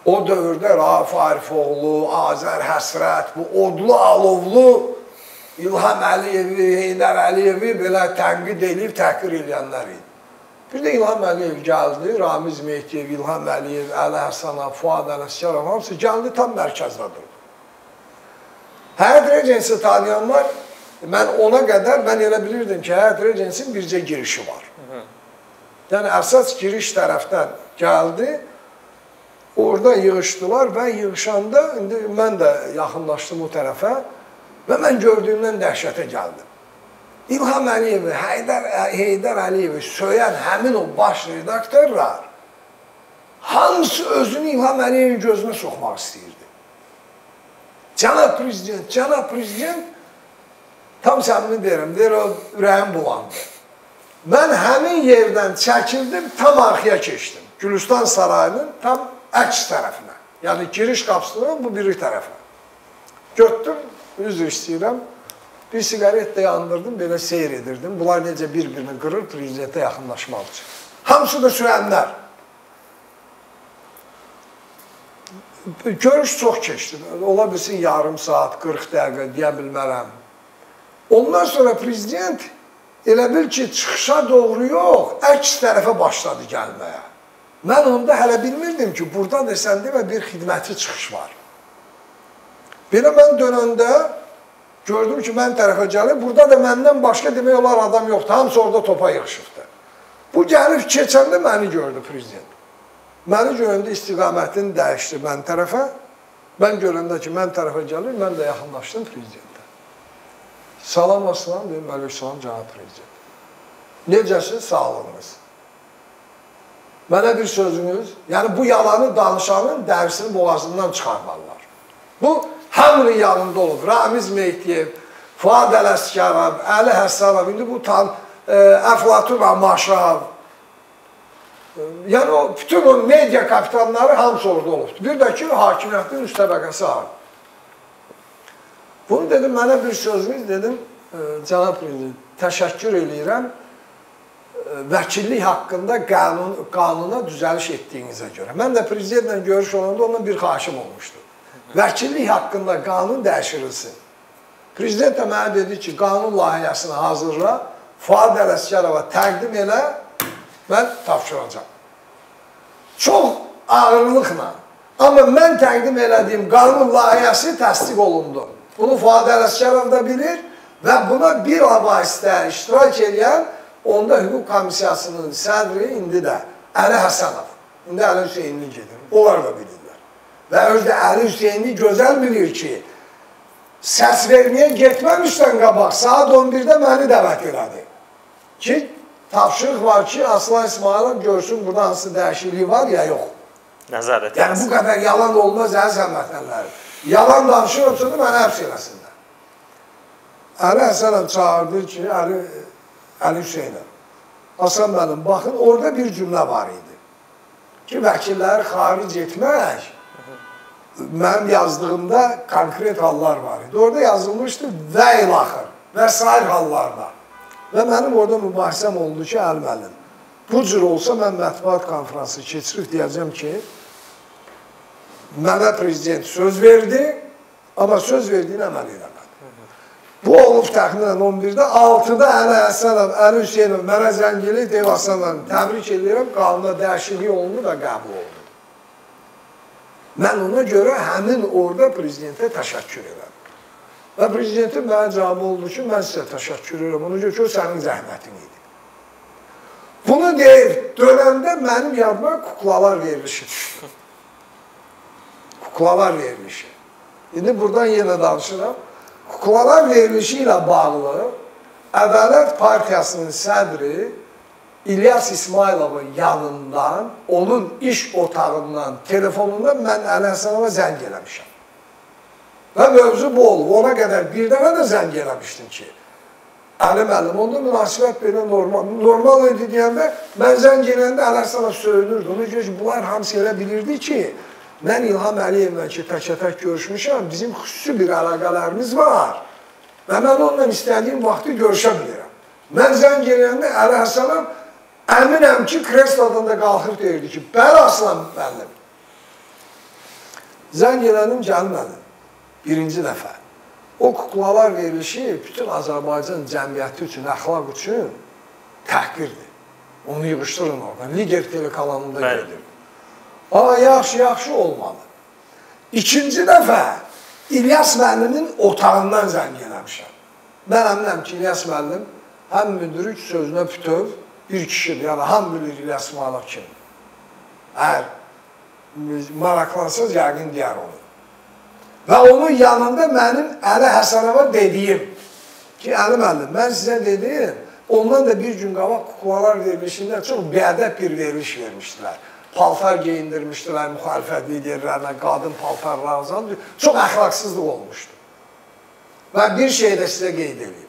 O dövrdə Rauf Arifoğlu, Azər Həsrət, bu odlu, alovlu İlham Əliyevi, Heydər Əliyevi belə tənqid edib, təhqir edənlər idi. Bir də İlham Əliyev gəldi, Ramiz Mehdiyev, İlham Əliyev, Əli Həsənov, Fuad Ələskarov, hamısı gəldi, tam mərkəzdə durdu. Həyat Regensi tanıyanlar, mən ona qədər, mən elə bilirdim ki, Həyat Regensin bircə girişi var. Yəni, əsas giriş tərəfdən gəldi, orada yığışdılar və yığışanda, indi mən də yaxınlaşdım o tərəfə və mən gördüyümdən dəhşətə gəldim. İlham Əliyevi, Heydər, Heydər Əliyevi söyən həmin o baş redaktorlar hamısı özünü İlham Əliyevin gözünə soxmaq istəyirdi. Cənab prezident, cənab prezident tam səmimi deyirəm, deyir o ürəyim bulandı. Mən həmin yerdən çəkildim, tam arxaya keçdim. Gülüstan sarayının tam əks tərəfinə. Yəni giriş qapısının bu biri tərəfə. Götdüm, üzr istəyirəm. Bir siqaret də yandırdım, belə seyr edirdim. Bunlar necə bir-birini qırır, prezidentə yaxınlaşmaq üçün. Hamısı da sürənlər. Görüş çox keçdi. Ola bilsin yarım saat, 40 dəqiqə deyə bilmərəm. Ondan sonra prezident elə bil ki, çıxışa doğru yox, əks tərəfə başladı gəlməyə. Mən onda hələ bilmirdim ki, burada desən demə bir xidməti çıxış var. Belə mən dönəndə gördüm ki, mən tərəfə gəlir, burada da məndən başqa demək olar adam yoxdur, hamısı orada topa yığışıbdır. Bu gəlib keçəndə məni gördü prezident. Məni görəndə istiqamətini dəyişdi mən tərəfə. Mən görəndə ki, mən tərəfə gəlir, mən də yaxınlaşdım prezidentə. Salam aslan, dedim, əleyhissalam, cənab prezident. Necəsiz, sağlığınız? Mənə bir sözünüz, yəni bu yalanı danışanın dərisini boğazından çıxarmarlar. Bu, hamının yanında olub. Ramiz Mehdiyev, Fuad Ələskarov, Əli Həssanov, indi bu tan, e, Əflatun Amaşov, Yəni o bütün o media kapitanları hamısı orada olubdu. Bir də ki, hakimiyyətin üst təbəqəsi var. Bunu dedim, mənə bir sözünüz dedim, cənab prezident, təşəkkür eləyirəm vəkillik haqqında qanun, qanuna düzəliş etdiyinizə görə. Mən də prezidentlə görüş olanda ondan bir xahişim olmuşdu. Vəkillik haqqında qanun dəyişirilsin. Prezident də mənə dedi ki, qanun layihəsini hazırla, Fuad Ələsgərova təqdim elə, mən tapşıracam. Çox ağırlıqla. Amma mən təqdim elədiyim qanun layihəsi təsdiq olundu. Bunu Fuad Ələsgərov da bilir və buna bir vasitə iştirak edən onda hüquq komissiyasının sədri indi də Əli Həsənov. İndi Əli Hüseynli gedir. Onlar da bilirlər. Və özdə Əli Hüseynli gözəl bilir ki, səs verməyə getməmişdən qabaq saat 11-də məni dəvət elədi. Ki, tapşırıq var ki, Aslan İsmailov görsün burada hansı dəyişikliyi var ya yox. Nəzarət Yəni bu qədər yalan olmaz əziz həmvətənlərim. Yalan danışıyorsunuz, mənə həbs eləsinlər. Əli Həsənov çağırdı ki, Əli, Əli Hüseynov, Hasan mənim, baxın, orada bir cümlə var idi ki, vəkilləri xaric etmək mənim yazdığımda konkret hallar var idi. Orada yazılmışdı və ilaxır və s. hallarda. Və mənim orada mübahisəm oldu ki, Əli müəllim, bu cür olsa mən mətbuat konfransı keçirib deyəcəm ki, mənə prezident söz verdi, amma söz verdiyini əməl eləmədi. Bu olub təxminən 11-də, 6-da Əli Həsənov, Əli Hüseynov mənə zəng eləyib, deyib Hasanov, təbrik edirəm, qanuna dəyişiklik olundu və qəbul olundu. Mən ona görə həmin orada prezidentə təşəkkür edirəm. Və prezidentin mənə cavabı oldu ki, mən sizə təşəkkür edirəm, ona görə ki, o sənin zəhmətin idi. Bunu deyib, dönəndə mənim yadıma kuklalar verilişi düşdü. Kuklalar verilişi. İndi buradan yenə danışıram. Kuklalar verilişi bağlı Ədalət Partiyasının sədri İlyas İsmayılovun yanından, onun iş otağından, telefonundan mən Əli Həsənova zəng eləmişəm. Və mövzu bu olub. Ona qədər bir dəfə də zəng eləmişdim ki, Əli müəllim, onda münasibət belə normal, normal idi deyəndə, mən zəng gələndə Əli Həsənov söyünürdü. Ona görə ki, bunlar hamısı elə bilirdi ki, mən İlham Əliyevlə ki, tək-tək görüşmüşəm, bizim xüsusi bir əlaqələrimiz var və mən onunla istədiyim vaxtı görüşə bilirəm. Mən zəng gələndə Əli Həsənov əminəm ki, kreslodan da qalxıb deyirdi ki, bəli Aslan müəllim. Zəng elədim, gəlmədim. Birinci dəfə. O kuklalar verilişi bütün Azərbaycan cəmiyyəti üçün, əxlaq üçün təhqirdir. Onu yığışdırın orada. Liger telekanalında gedir. Aa, yaxşı, yaxşı olmalı. İkinci dəfə İlyas müəllimin otağından zəng eləmişəm. Mən əminəm ki, İlyas müəllim həm müdürük sözünə bütöv bir kişidir. Yəni, ham bilir İlyas Malıq kim. Əgər maraqlansız, yəqin deyər onu. Və onun yanında mənim Əli Həsənova dediyim ki, Əli müəllim, mən sizə dedim, ondan da bir gün qabaq kuklalar verilişində çox biədəb bir veriliş vermişdilər. Paltar geyindirmişdilər müxalifət liderlərinə, qadın paltarlar azaldı. Çox əxlaqsızlıq olmuşdu. Və bir şey də sizə qeyd edeyim.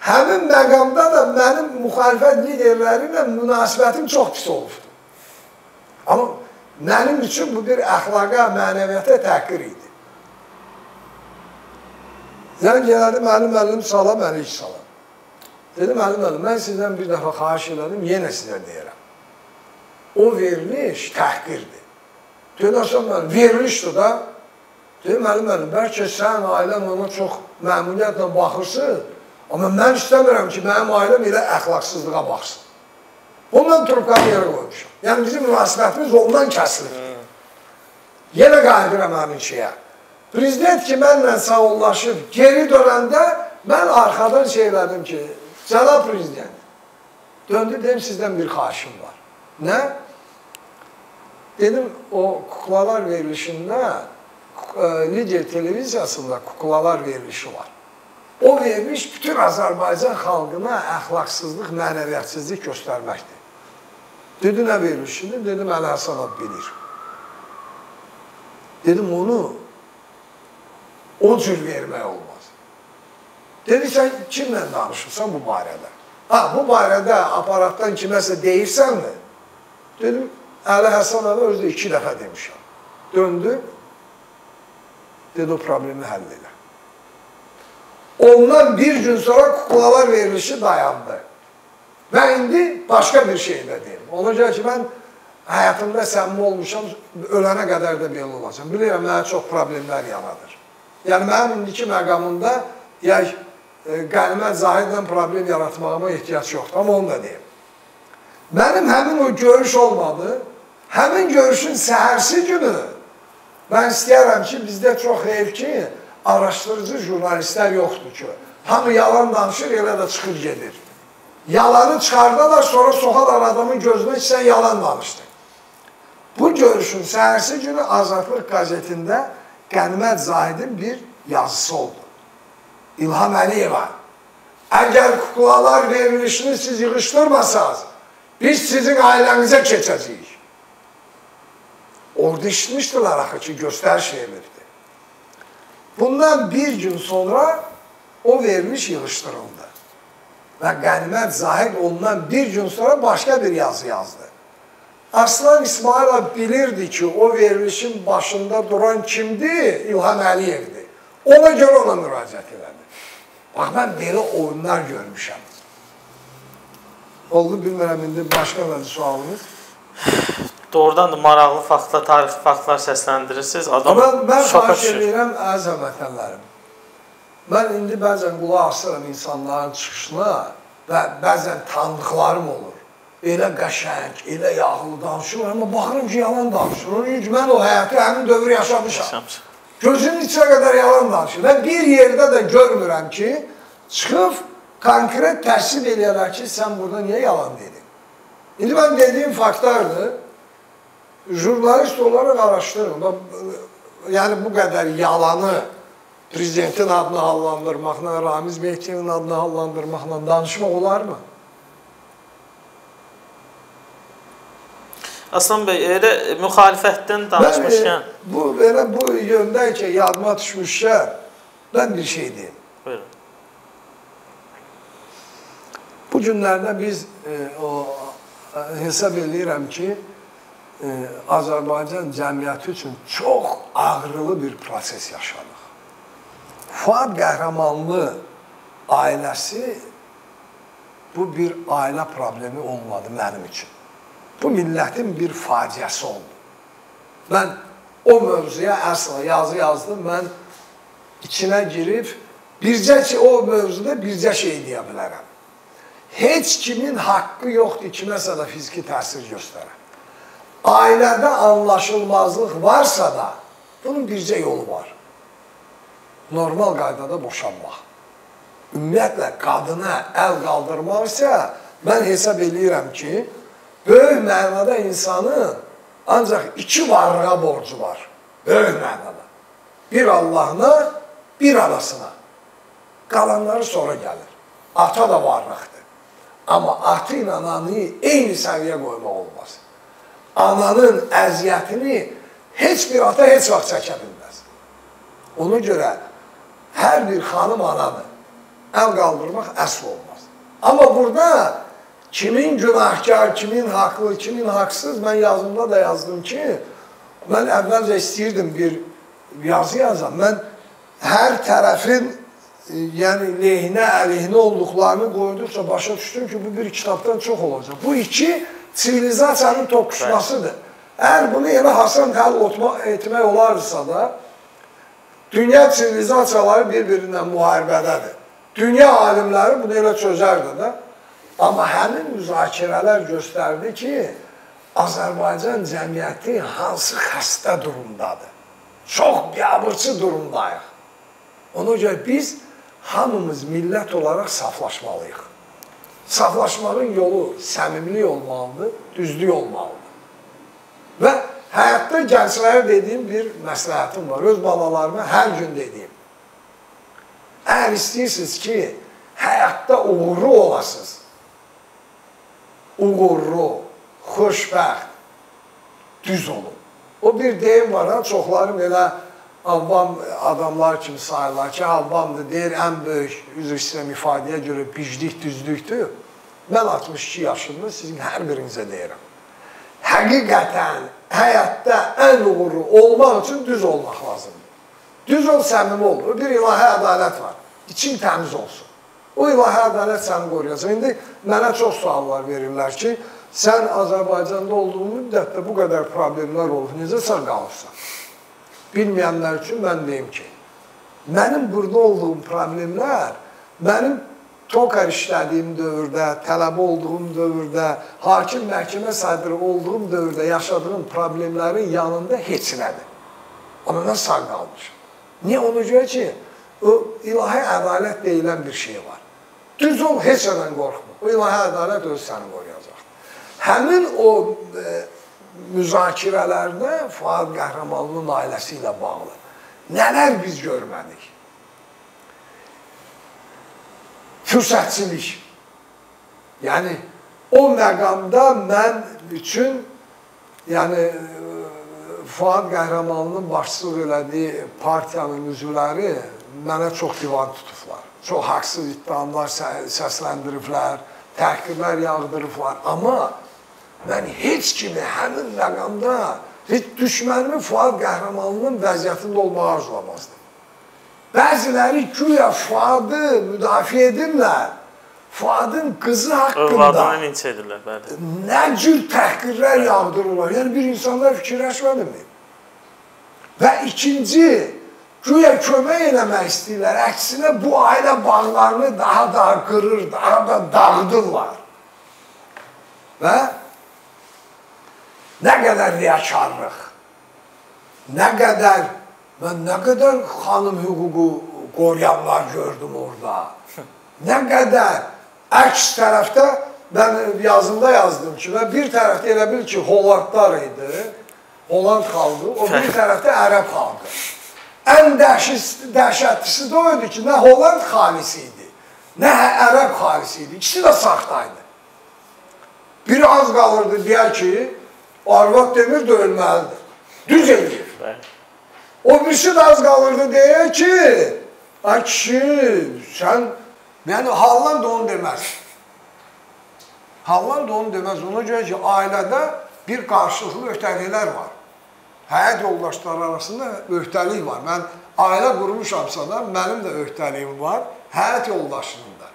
Həmin məqamda da mənim müxalifət liderləri ilə münasibətim çox pis olubdur. Amma mənim üçün bu bir əxlaqa, mənəviyyata təhqir idi. Zəng elədi, mənim müəllim salam, əlik salam. Dedim, mənim müəllim, mən sizdən bir dəfə xahiş elədim, yenə sizə deyirəm. O veriliş təhqirdir. Dedim, Hasan müəllim, verilişdir da. Dedim, mənim müəllim, bəlkə sən, ailən ona çox məmnuniyyətlə baxırsın, amma mən istəmirəm ki, mənim ailəm elə əxlaqsızlığa baxsın. Ondan trubkanı yerə qoymuşam. Yəni, bizim münasibətimiz ondan kəsilir. Yenə qayıdıram həmin şeyə. Prezident ki, mənlə sağollaşıb geri dönəndə mən arxadan şey elədim ki, cənab prezident, döndü dedim sizdən bir xahişim var. Nə? Dedim, o kuklalar verilişində, Lider televiziyasında kuklalar verilişi var. O veriliş bütün Azərbaycan xalqına əxlaqsızlıq, mənəviyyətsizlik göstərməkdir. Dedi, nə verilişini? Dedim, Əli Həsənov bilir. Dedim, onu o cür vermək olmaz. Dedi, sən kimlə danışırsan bu barədə? Ha, bu barədə aparatdan kiməsə deyirsənmi? Dedim, Əli Həsənova özdə iki dəfə demişəm. Döndü, dedi, o problemi həll elə. Ondan bir gün sonra kuklalar verilişi dayandı. Və indi başqa bir şey də deyim. Ona görə ki, mən həyatımda səmimi olmuşam, ölənə qədər də belə olacam. Bilirəm, mənə çox problemlər yaradır. Yəni, mənim indiki məqamımda ya e, qənimət zahirdən problem yaratmağıma ehtiyac yoxdur, amma onu da deyim. Mənim həmin o görüş olmadı, həmin görüşün səhərsi günü mən istəyərəm ki, bizdə çox heyf ki, araşdırıcı jurnalistlər yoxdur ki, hamı yalan danışır, elə də çıxır gedir. Yalanı çıxardarlar, sonra soxarlar adamın gözünə ki, sən yalan danışdın. Bu görüşün səhərsi günü Azadlıq qəzetində Qənimət Zahidin bir yazısı oldu. İlham Əliyeva, əgər kuklalar verilişini siz yığışdırmasanız, biz sizin ailənizə keçəcəyik. Orada işitmişdilər axı ki, göstəriş verilirdi. Bundan bir gün sonra o veriliş yığışdırıldı. Və Qənimət Zahid ondan bir gün sonra başqa bir yazı yazdı. Aslan İsmailov bilirdi ki, o verilişin başında duran kimdi? İlham Əliyevdir. Ona görə ona müraciət elədi. Bax, mən belə oyunlar görmüşəm. Oldu, bilmirəm, indi başqa da sualınız. Doğrudan da maraqlı faktlar, tarixi faktlar səsləndirirsiniz. Adam Amma mən xahiş edirəm, əziz vətənlərim. Mən indi bəzən qulaq asıram insanların çıxışına və bəzən tanıdıqlarım olur. Elə qəşəng, elə yağlı danışır, amma baxıram ki, yalan danışır. Onun üçün mən o həyatı həmin dövr yaşamışam. Yaşamış. Gözünün içine kadar yalan danışır. Ve bir yerde de görmürəm ki, çıxıb konkret təsvir eləyərək ki, sən burada niyə yalan dedin? İndi mən dediyim faktlardır. Jurnalist olaraq araşdırın. Yəni bu qədər yalanı prezidentin adını hallandırmaqla, Ramiz Mehdiyevin adını hallandırmaqla danışmaq olar mı? Aslan bəy, elə müxalifətdən danışmışkən, Ben, e, bu belə bu yöndə ki, yadıma düşmüşkən, mən bir şey deyim. Bu günlərdə biz e, o e, hesab edirəm ki, e, Azərbaycan cəmiyyəti üçün çox ağrılı bir proses yaşadıq. Fuad Qəhrəmanlı ailəsi bu bir ailə problemi olmadı mənim üçün. Bu millətin bir faciəsi oldu. Mən o mövzuya əsla yazı yazdım, mən içinə girib bircə ki, o mövzuda bircə şey deyə bilərəm. Heç kimin haqqı yoxdur kiməsə də fiziki təsir göstərən. Ailədə anlaşılmazlıq varsa da bunun bircə yolu var. Normal qaydada boşanmaq. Ümumiyyətlə qadına əl qaldırmaq isə mən hesab eləyirəm ki, böyük mənada insanın ancaq iki varlığa borcu var. Böyük mənada. Bir Allahına, bir anasına. Qalanları sonra gəlir. Ata da varlıqdır. Amma atı ilə ananı eyni səviyyə qoymaq olmaz. Ananın əziyyətini heç bir ata heç vaxt çəkə bilməz. Ona görə hər bir xanım anadır. Əl qaldırmaq əsl olmaz. Amma burada kimin günahkar, kimin haqlı, kimin haqsız mən yazımda da yazdım ki, mən əvvəlcə istəyirdim bir yazı yazam. Mən hər tərəfin yəni lehinə, əleyhinə olduqlarını qoyduqca başa düşdüm ki, bu bir kitabdan çox olacaq. Bu iki sivilizasiyanın toqquşmasıdır. Əgər bunu elə Hasan həll etmək olarsa da, dünya sivilizasiyaları bir-birindən müharibədədir. Dünya alimləri bunu elə çözərdi də. Amma həmin müzakirələr göstərdi ki, Azərbaycan cəmiyyəti hansı xəstə durumdadır. Çox biabırçı durumdayıq. Ona görə biz hamımız millət olaraq saflaşmalıyıq. Saflaşmağın yolu səmimilik olmalıdır, düzlük olmalıdır. Və həyatda gənclərə dediyim bir məsləhətim var. Öz balalarıma hər gün dediyim. Əgər istəyirsiniz ki, həyatda uğurlu olasınız, uğurlu, xoşbəxt, düz olun. O bir deyim var, ha, çoxları belə avvam adamlar kimi sayırlar ki, avvamdır, deyir ən böyük, üzr istəyirəm ifadəyə görə biclik, düzlükdür. Mən 62 yaşımda sizin hər birinizə deyirəm. Həqiqətən həyatda ən uğurlu olmaq üçün düz olmaq lazımdır. Düz ol, səmimi ol. Bir ilahi ədalət var. için təmiz olsun. O ilahi ədalət səni qoruyacaq. İndi mənə çox suallar verirlər ki, sən Azərbaycanda olduğun müddətdə bu qədər problemlər olub, necə sən qalıbsan? Bilməyənlər üçün mən deyim ki, mənim burada olduğum problemlər, mənim Tokar işlədiyim dövrdə, tələbə olduğum dövrdə, hakim məhkəmə sədri olduğum dövrdə yaşadığım problemlərin yanında heç nədir. Amma mən sağ qalmışam. Niyə? Ona görə ki, o ilahi ədalət deyilən bir şey var. Düz ol, heç nədən qorxma. O ilahi ədalət öz səni qoruyacaq. Həmin o e, müzakirələrdə Fuad Qəhrəmanlının ailəsi ilə bağlı nələr biz görmədik? fürsətçilik. Yəni o məqamda mən üçün yəni Fuad Qəhrəmanlının başçılıq elədiyi partiyanın üzvləri mənə çox divan tutublar. Çox haqsız iddiamlar səsləndiriblər, təhqirlər yağdırıblar. Amma mən heç kimi həmin məqamda heç düşmənimi Fuad Qəhrəmanlının vəziyyətində olmağı arzulamazdım. Bəziləri güya Fuadı müdafiə edirlər. Fuadın qızı haqqında edirlər, bəli. nə cür təhqirlər yağdırırlar. Yəni bir insanlar fikirləşmədimi? Və ikinci, güya kömək eləmək istəyirlər. Əksinə bu ailə bağlarını daha da qırır, daha da dağıdırlar. Və nə qədər riyakarlıq, nə qədər Mən nə qədər xanım hüququ qoruyanlar gördüm orada. Nə qədər əks tərəfdə mən yazımda yazdım ki, və bir tərəfdə elə bil ki, Hollandlar idi. Holland xalqı, o bir tərəfdə ərəb xalqı. Ən dəhşətlisi də o idi ki, nə Holland xalisi idi, nə ərəb xalisi idi. İkisi də saxtaydı. Biri az qalırdı deyər ki, arvad demir döyülməlidir. Düz eləyir. O birisi də az qalırdı deyə ki, ay kişi, sən, yəni hallan da onu deməz. Hallan da onu deməz. Ona görə ki, ailədə bir qarşılıqlı öhdəliklər var. Həyat yoldaşları arasında öhdəlik var. Mən ailə qurmuşamsa da, mənim də öhdəliyim var, həyat yoldaşının da.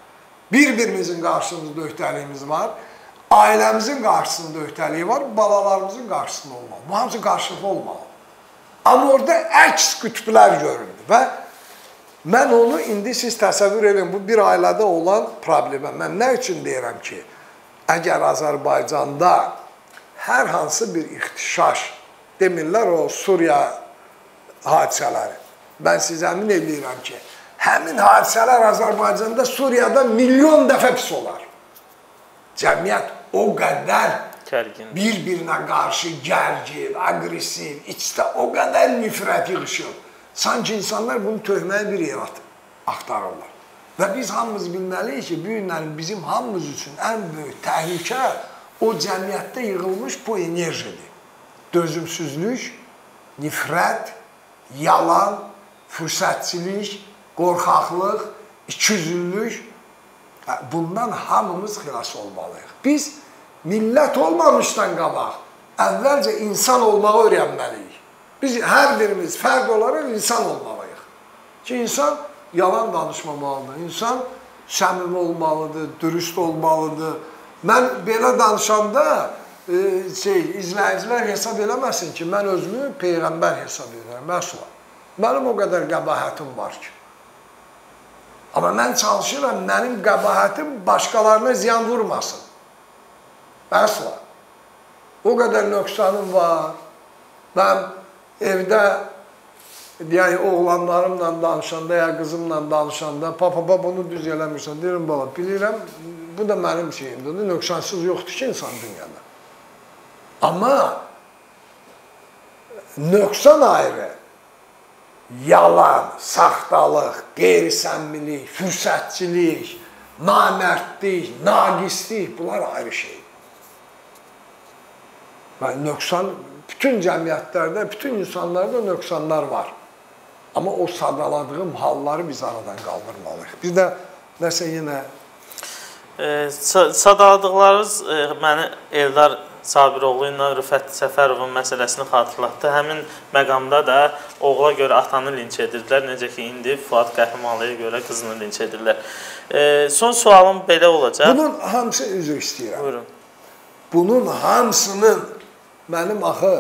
Bir-birimizin qarşısında öhdəliyimiz var, ailəmizin qarşısında öhdəliyi var, balalarımızın qarşısında olmalı. Bu hamısı qarşılıqlı olmalı. Amma orada əks qütblər göründü və mən onu indi siz təsəvvür edin, bu bir ailədə olan problemə. Mən nə üçün deyirəm ki, əgər Azərbaycanda hər hansı bir ixtişaş, demirlər o Suriya hadisələri, mən sizə əmin edirəm ki, həmin hadisələr Azərbaycanda Suriyada milyon dəfə pis olar. Cəmiyyət o qədər Gərgin. Bir-birinə qarşı gərgin, aqressiv, içdə o qədər nifrət yığışır. Sanki insanlar bunu töhməyə bir yer axtarırlar. Və biz hamımız bilməliyik ki, bu günlərin bizim hamımız üçün ən böyük təhlükə o cəmiyyətdə yığılmış bu enerjidir. Dözümsüzlük, nifrət, yalan, fürsətçilik, qorxaqlıq, ikiyüzlülük bundan hamımız xilas olmalıyıq. Biz millət olmamışdan qabaq əvvəlcə insan olmağı öyrənməliyik. Biz hər birimiz fərq olaraq insan olmalıyıq. Ki, insan yalan danışmamalıdır, insan səmimi olmalıdır, dürüst olmalıdır. Mən belə danışanda e, şey, izləyicilər hesab eləməsin ki, mən özümü Peyğəmbər hesab edirəm, məsələn. Mənim o qədər qəbahətim var ki. Amma mən çalışıram, mənim qəbahətim başqalarına ziyan vurmasın. Əsla. O qədər nöqsanım var. Mən evdə deyək, oğlanlarımla danışanda ya qızımla danışanda, papa, papa bunu düz eləmirsən, deyirəm, bala, bilirəm, bu da mənim şeyimdir, nöqsansız yoxdur ki, insan dünyada. Amma nöqsan ayrı, yalan, saxtalıq, qeyri-səmmilik, fürsətçilik, namərdlik, naqislik, bunlar ayrı şeydir. Yəni nöqsan bütün cəmiyyətlərdə, bütün insanlarda nöqsanlar var. Amma o sadaladığım halları biz aradan qaldırmalıyıq. Bir də nəsə yenə e, sadaladıqlarınız e, məni Eldar Sabiroğlu ilə Rüfət Səfərovun məsələsini xatırlatdı. Həmin məqamda da oğula görə atanı linç edirdilər, necə ki indi Fuad Qəhrəmanlıya görə qızını linç edirlər. E, son sualım belə olacaq. Bunun hamısı üzr istəyirəm. Buyurun. Bunun hamısının mənim axı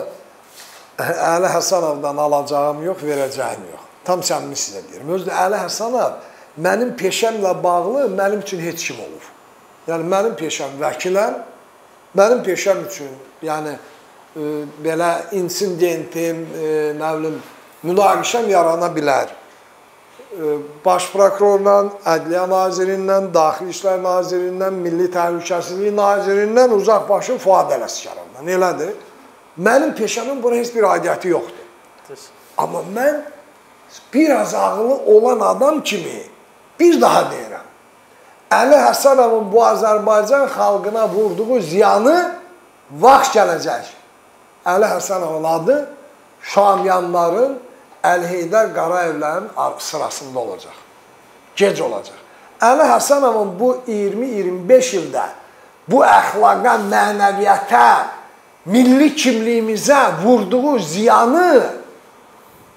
Əli Həsənovdan alacağım yox, verəcəyim yox. Tam səmimi sizə deyirəm. Özdə Əli Həsənov mənim peşəmlə bağlı mənim üçün heç kim olub. Yəni mənim peşəm vəkiləm, mənim peşəm üçün, yəni e, belə insidentim, e, nə bilim, münaqişəm yarana bilər. E, Baş prokurorla, Ədliyyə nazirindən, Daxili İşlər nazirindən, Milli Təhlükəsizlik nazirindən, uzaqbaşı Fuad Ələsgərovdan. Elədir? Mənim peşəmin buna heç bir aidiyyəti yoxdur. Amma mən biraz ağıllı olan adam kimi bir daha deyirəm. Əli Həsənovun bu Azərbaycan xalqına vurduğu ziyanı vaxt gələcək. Əli Həsənovun adı Şamyanların Əlheydər Qarayevlərin sırasında olacaq. Gec olacaq. Əli Həsənovun bu 20-25 ildə bu əxlaqa, mənəviyyətə, milli kimliyimizə vurduğu ziyanı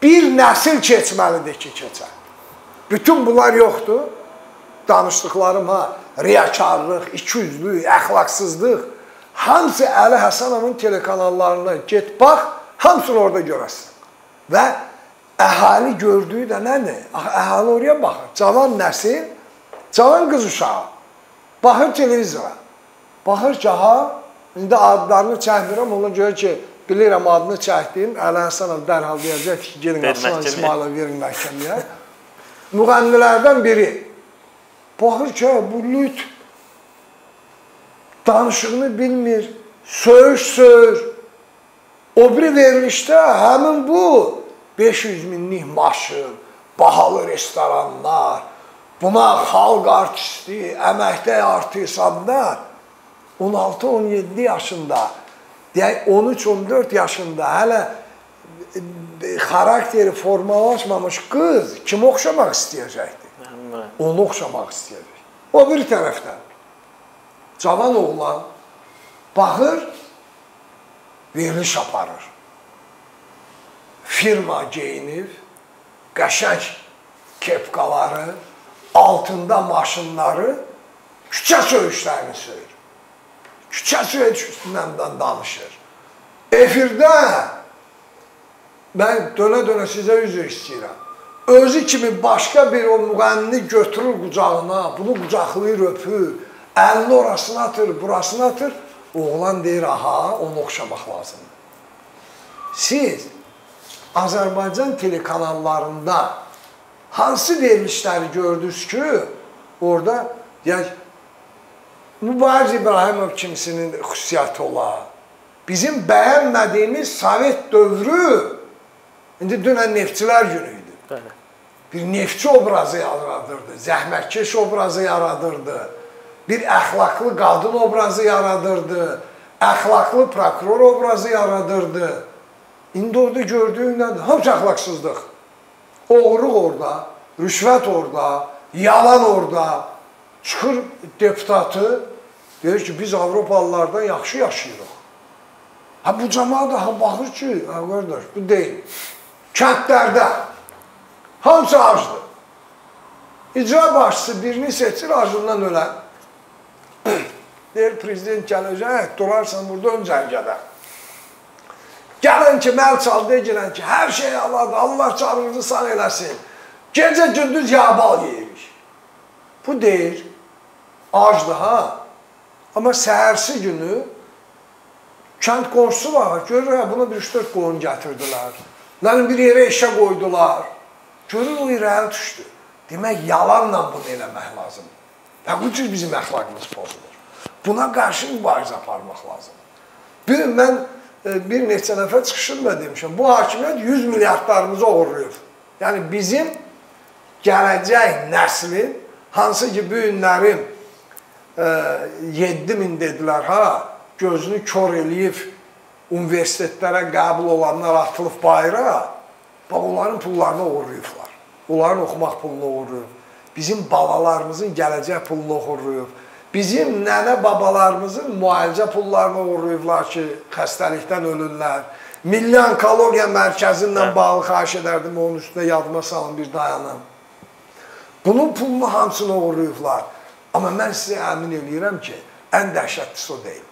bir nəsil keçməlidir ki, keçər. Bütün bunlar yoxdur. Danışdıqlarım ha, riyakarlıq, ikiyüzlük, əxlaqsızlıq hamısı Əli Həsənovun telekanallarına get bax, hamısını orada görəsən. Və əhali gördüyü də nədir? Əhali oraya baxır. Cavan nəsil, cavan qız uşağı baxır televizora. Baxır ki, ha, İndi adlarını çəkmirəm, ona görə ki, bilirəm adını çəkdim. Əli Həsənov dərhal deyəcək ki, gelin Aslan İsmailov verin məhkəməyə. Müğənnilərdən biri baxır ki, bu lüt danışığını bilmir, söyüş söyür. O biri verilişdə həmin bu 500 minlik maşın, bahalı restoranlar, buna xalq artisti, əməkdək artistlar 16-17 yaşında, deyək 13-14 yaşında hələ e, xarakteri formalaşmamış qız kim oxşamaq istəyəcəkdir? Onu oxşamaq istəyəcək. O bir tərəfdən cavan oğlan baxır, veriliş aparır. Firma geyinir, qəşəng kepkaları, altında maşınları, küçə söyüşlərini söyür küçə söyüşündən danışır. Efirdə mən dönə-dönə sizə üzr istəyirəm. Özü kimi başqa bir o müğənni götürür qucağına, bunu qucaqlayır, öpür, əlini orasına atır, burasına atır. Oğlan deyir, aha, onu oxşamaq lazımdır. Siz Azərbaycan telekanallarında hansı verilişləri gördünüz ki, orada deyək, Mübariz İbrahimov kimisinin xüsusiyyəti ola. Bizim bəyənmədiyimiz Sovet dövrü indi dünən neftçilər günü idi. Bəli. Bir neftçi obrazı yaradırdı, zəhmətkeş obrazı yaradırdı. Bir əxlaqlı qadın obrazı yaradırdı, əxlaqlı prokuror obrazı yaradırdı. İndi orada gördüyün nədir? Hamısı əxlaqsızlıq. Oğruq orada, rüşvət orada, yalan orada, Çıxır deputatı, deyir ki, biz Avropalılardan yaxşı yaşayırıq. Ha bu cəmaat da baxır ki, ha qardaş, bu deyil. Kəndlərdə hamısı acdır. İcra başçısı birini seçir, acından ölən. deyir, prezident gələcək, durarsan burada ön cəngədə. Gələn ki, məl çal, deyilən ki, hər şey Allahdır, Allah canınızı sağ eləsin. Gecə gündüz yağbal yeyirik. Bu deyir, acdır ha. Amma səhərsi günü kənd qonşusu var, görür, hə, buna bir 3-4 qoyun gətirdilər. Mənim bir yerə eşə qoydular. Görür, o irəli düşdü. Demək, yalanla bunu eləmək lazımdır. Və bu cür bizim əxlaqımız pozulur. Buna qarşı mübarizə aparmaq lazımdır. Bir mən e, bir neçə nəfər çıxışında demişəm, bu hakimiyyət 100 milyardlarımızı oğurlayıb. Yəni bizim gələcək nəslin, hansı ki, bu günlərin 7 min dedilər, ha, gözünü kör eləyib universitetlərə qəbul olanlar atılıb bayıra, bax onların pullarını uğurlayıblar. Onların oxumaq pulunu uğurlayıb. Bizim balalarımızın gələcək pulunu uğurlayıb. Bizim nənə babalarımızın müalicə pullarını uğurlayıblar ki, xəstəlikdən ölürlər. Milli Onkologiya Mərkəzindən bağlı xahiş edərdim onun üstünə yadıma salın bir dayanım. Bunun pulunu hamısını uğurlayıblar. Amma mən sizə əmin eləyirəm ki, ən dəhşətlisi o deyil.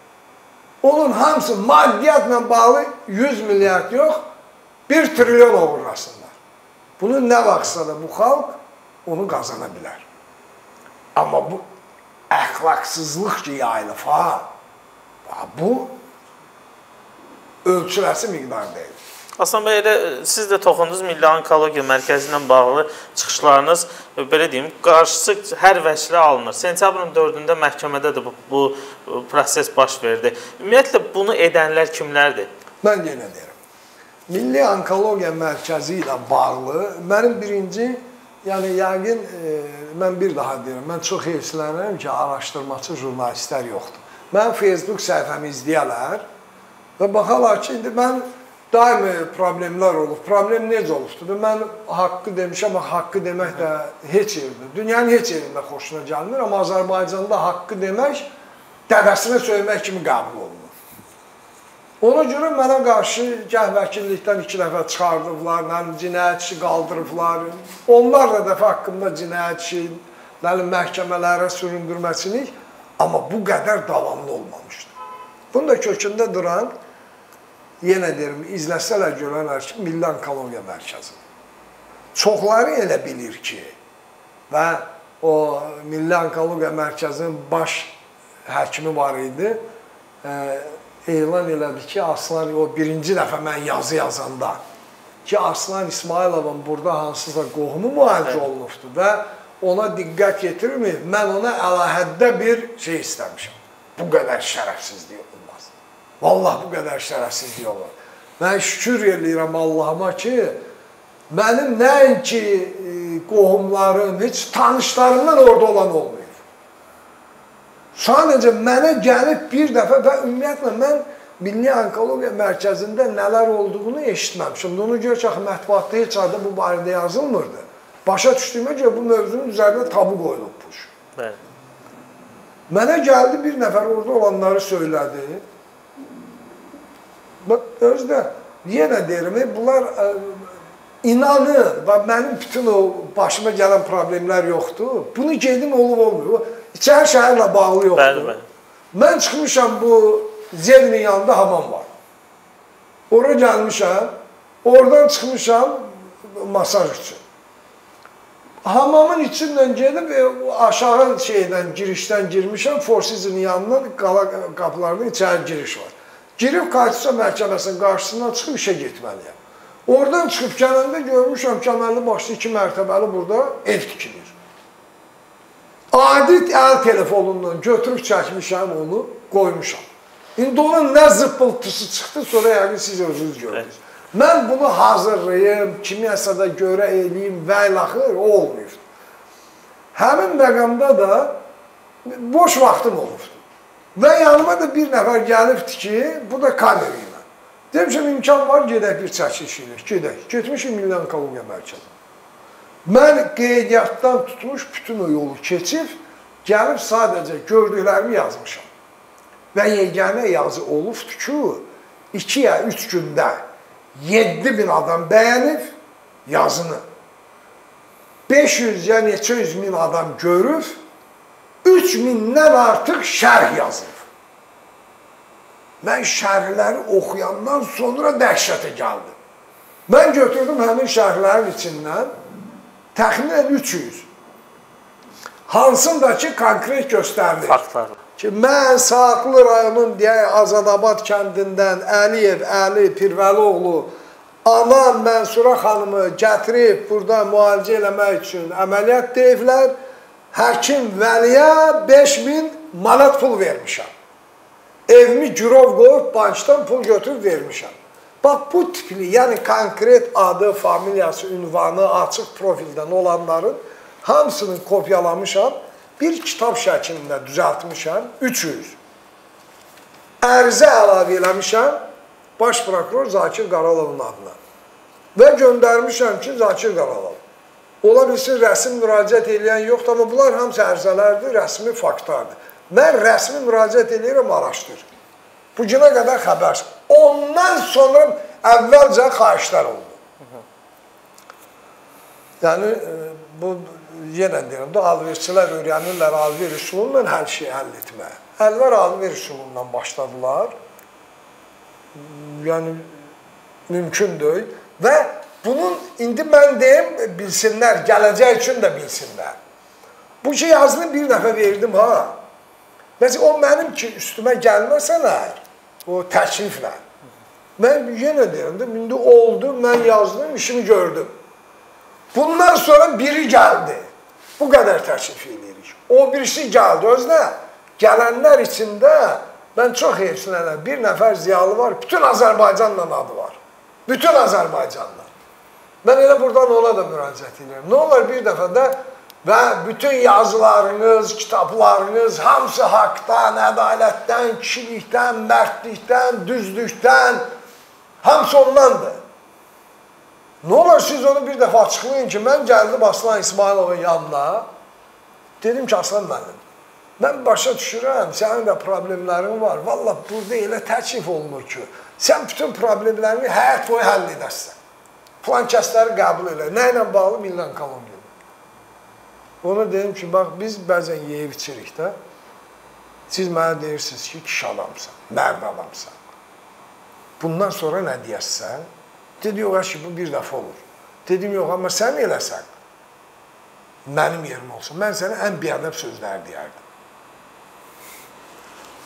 Onun hamısı maddiyyatla bağlı 100 milyard yox, 1 trilyon uğurlasınlar. Bunu nə vaxtsa da bu xalq onu qazana bilər. Amma bu əxlaqsızlıq ki, yayılıb ha. Bu ölçüləsi miqdar deyil. Aslan bəy, elə siz də toxundunuz Milli Onkologiya Mərkəzi ilə bağlı çıxışlarınız, belə deyim, qarşısı hər vəchlə alınır. Sentyabrın 4-də məhkəmədə də bu, bu proses baş verdi. Ümumiyyətlə bunu edənlər kimlərdir? Mən yenə deyirəm. Milli Onkologiya Mərkəzi ilə bağlı mənim birinci, yəni yəqin e, mən bir daha deyirəm, mən çox heyfsilənirəm ki, araşdırmaçı jurnalistlər yoxdur. Mən Facebook səhifəmi izləyərlər və baxarlar ki, indi mən daimi problemlər olub. Problem necə olubdur? Mən haqqı demişəm, amma haqqı demək də heç yerdə, dünyanın heç yerində xoşuna gəlmir, amma Azərbaycanda haqqı demək dədəsinə söymək kimi qəbul olunur. Ona görə mənə qarşı gəh vəkillikdən iki dəfə çıxardıblar, mənim cinayətçi qaldırıblar. Onlarla dəfə haqqımda cinayətçi, mənim məhkəmələrə süründürməçilik, amma bu qədər davamlı olmamışdı. Bunun da kökündə duran yenə deyirəm, izləsələr görərlər ki, Milli Onkologiya Mərkəzi. Çoxları elə bilir ki, və o Milli Onkologiya Mərkəzinin baş həkimi var idi, e, elan elədi ki, Aslan, o birinci dəfə mən yazı yazanda ki, Aslan İsmailovun burada hansısa qohumu müalicə olunubdur və ona diqqət yetirmir, mən ona əlahəddə bir şey istəmişəm. Bu qədər şərəfsizlik olmaz. Vallahi bu qədər şərəfsizlik olur. Mən şükür eləyirəm Allahıma ki, mənim nəinki e, qohumlarım, heç tanışlarımdan orada olan olmuyor. Sadəcə mənə gəlib bir dəfə və ümumiyyətlə mən Milli Onkologiya Mərkəzində nələr olduğunu eşitməmişim. Ona görə ki, mətbuatda heç adı bu barədə yazılmırdı. Başa düşdüyümə görə bu mövzunun üzərinə tabu qoyulubmuş. Bəli. Mənə gəldi bir nəfər orada olanları söylədi. Bax, özdə yenə deyirəm, bunlar ə, inanır və mənim bütün o başıma gələn problemlər yoxdur. Bunu gedim olub olmuyor. İçəri şəhərlə bağlı yoxdur. Bəli, bəli. Mən çıxmışam bu Zevnin yanında hamam var. Ora gəlmişəm, oradan çıxmışam masaj üçün. Hamamın içindən gedib e, aşağı şeydən girişdən girmişəm, Seasons yanından qala qapılarının içəri giriş var. Girib Konstitusiya məhkəməsinin qarşısından çıxıb işə getməliyəm. Oradan çıxıb gələndə görmüşəm ki, əməlli başlı iki mərtəbəli burada ev tikilir. Adi əl telefonundan götürüb çəkmişəm onu, qoymuşam. İndi onun nə zıppıltısı çıxdı, sonra yəqin siz özünüz gördünüz. Mən bunu hazırlayım, kimyəsə da görə eləyim və ilaxır, o olmuyor. Həmin məqamda da boş vaxtım olubdu. Və yanıma da bir nəfər gəlibdi ki, bu da kamera ilə. Demişəm, imkan var, gedək bir çəkiliş ilə, gedək. Getmişim Milli Onkologiya Mərkəzinə. Mən qeydiyyatdan tutmuş bütün o yolu keçib, gəlib sadəcə gördüklərimi yazmışam. Və yeganə yazı olubdur ki, 2 ya 3 gündə 7 bin adam bəyənib yazını. 500 ya neçə yüz min adam görüb, 3 mindən artıq şərh yazıb. Mən şərhləri oxuyandan sonra dəhşətə gəldim. Mən götürdüm həmin şərhlərin içindən təxminən 300. Hansındakı konkret göstərilir. Faktlar. Ki, mən Saatlı rayonun deyək Azadabad kəndindən Əliyev Əli Pirvəlioğlu anam Mənsura xanımı gətirib burada müalicə eləmək üçün əməliyyat deyiblər. Həkim Vəliyə 5000 manat pul vermişəm. Evimi girov qoyub bankdan pul götürüb vermişəm. Bax bu tipli, yəni konkret adı, familiyası, ünvanı açıq profildən olanların hamısını kopyalamışam. Bir kitab şəklində düzəltmişəm, 300. Ərizə əlavə eləmişəm baş prokuror Zakir Qaralovun adına. Və göndərmişəm ki, Zakir Qaralov. Ola bilsin rəsmi müraciət edən yoxdur, amma bunlar hamısı ərizələrdir, rəsmi faktlardır. Mən rəsmi müraciət edirəm, araşdır. Bu günə qədər xəbər. Ondan sonra əvvəlcə xahişlər oldu. Yəni bu yenə deyirəm də alverçilər öyrənirlər alver üsulunla hər şeyi həll etməyə. Əlvər alver üsulundan başladılar. Yəni mümkün deyil və bunun indi mən deyim bilsinlər, gələcək üçün də bilsinlər. Bu şey yazını bir dəfə verdim ha. Bəs o mənim ki üstümə gəlməsələr, o təkliflə. Mən yenə deyirəm də, indi oldu, mən yazdım, işimi gördüm. Bundan sonra biri gəldi. Bu qədər təklif edirik. O birisi gəldi özünə. Gələnlər içində mən çox heyfsinələm. Bir nəfər ziyalı var, bütün Azərbaycanla adı var. Bütün Azərbaycanla. Mən elə buradan ona da müraciət edirəm. Nə olar bir dəfə də və bütün yazılarınız, kitablarınız hamısı haqdan, ədalətdən, kişilikdən, mərdlikdən, düzlükdən hamısı ondandır. Nə olar siz onu bir dəfə açıqlayın ki, mən gəldim Aslan İsmailovun yanına. Dedim ki, Aslan mənim. Mən başa düşürəm, sənin də problemlərin var. Valla burada elə təklif olunur ki, sən bütün problemlərini həyat boyu həll edərsən. Plan kəsləri qəbul elə. Nə ilə bağlı? Millan Kolumbiya. Ona dedim ki, bax biz bəzən yeyib içirik də. Siz mənə deyirsiniz ki, kişi adamsan, mərd adamsan. Bundan sonra nə deyəsən? Dedi, yox, ki, bu bir dəfə olur. Dedim, yox, amma sən eləsən, mənim yerim olsun. Mən sənə ən biyədəb sözlər deyərdim.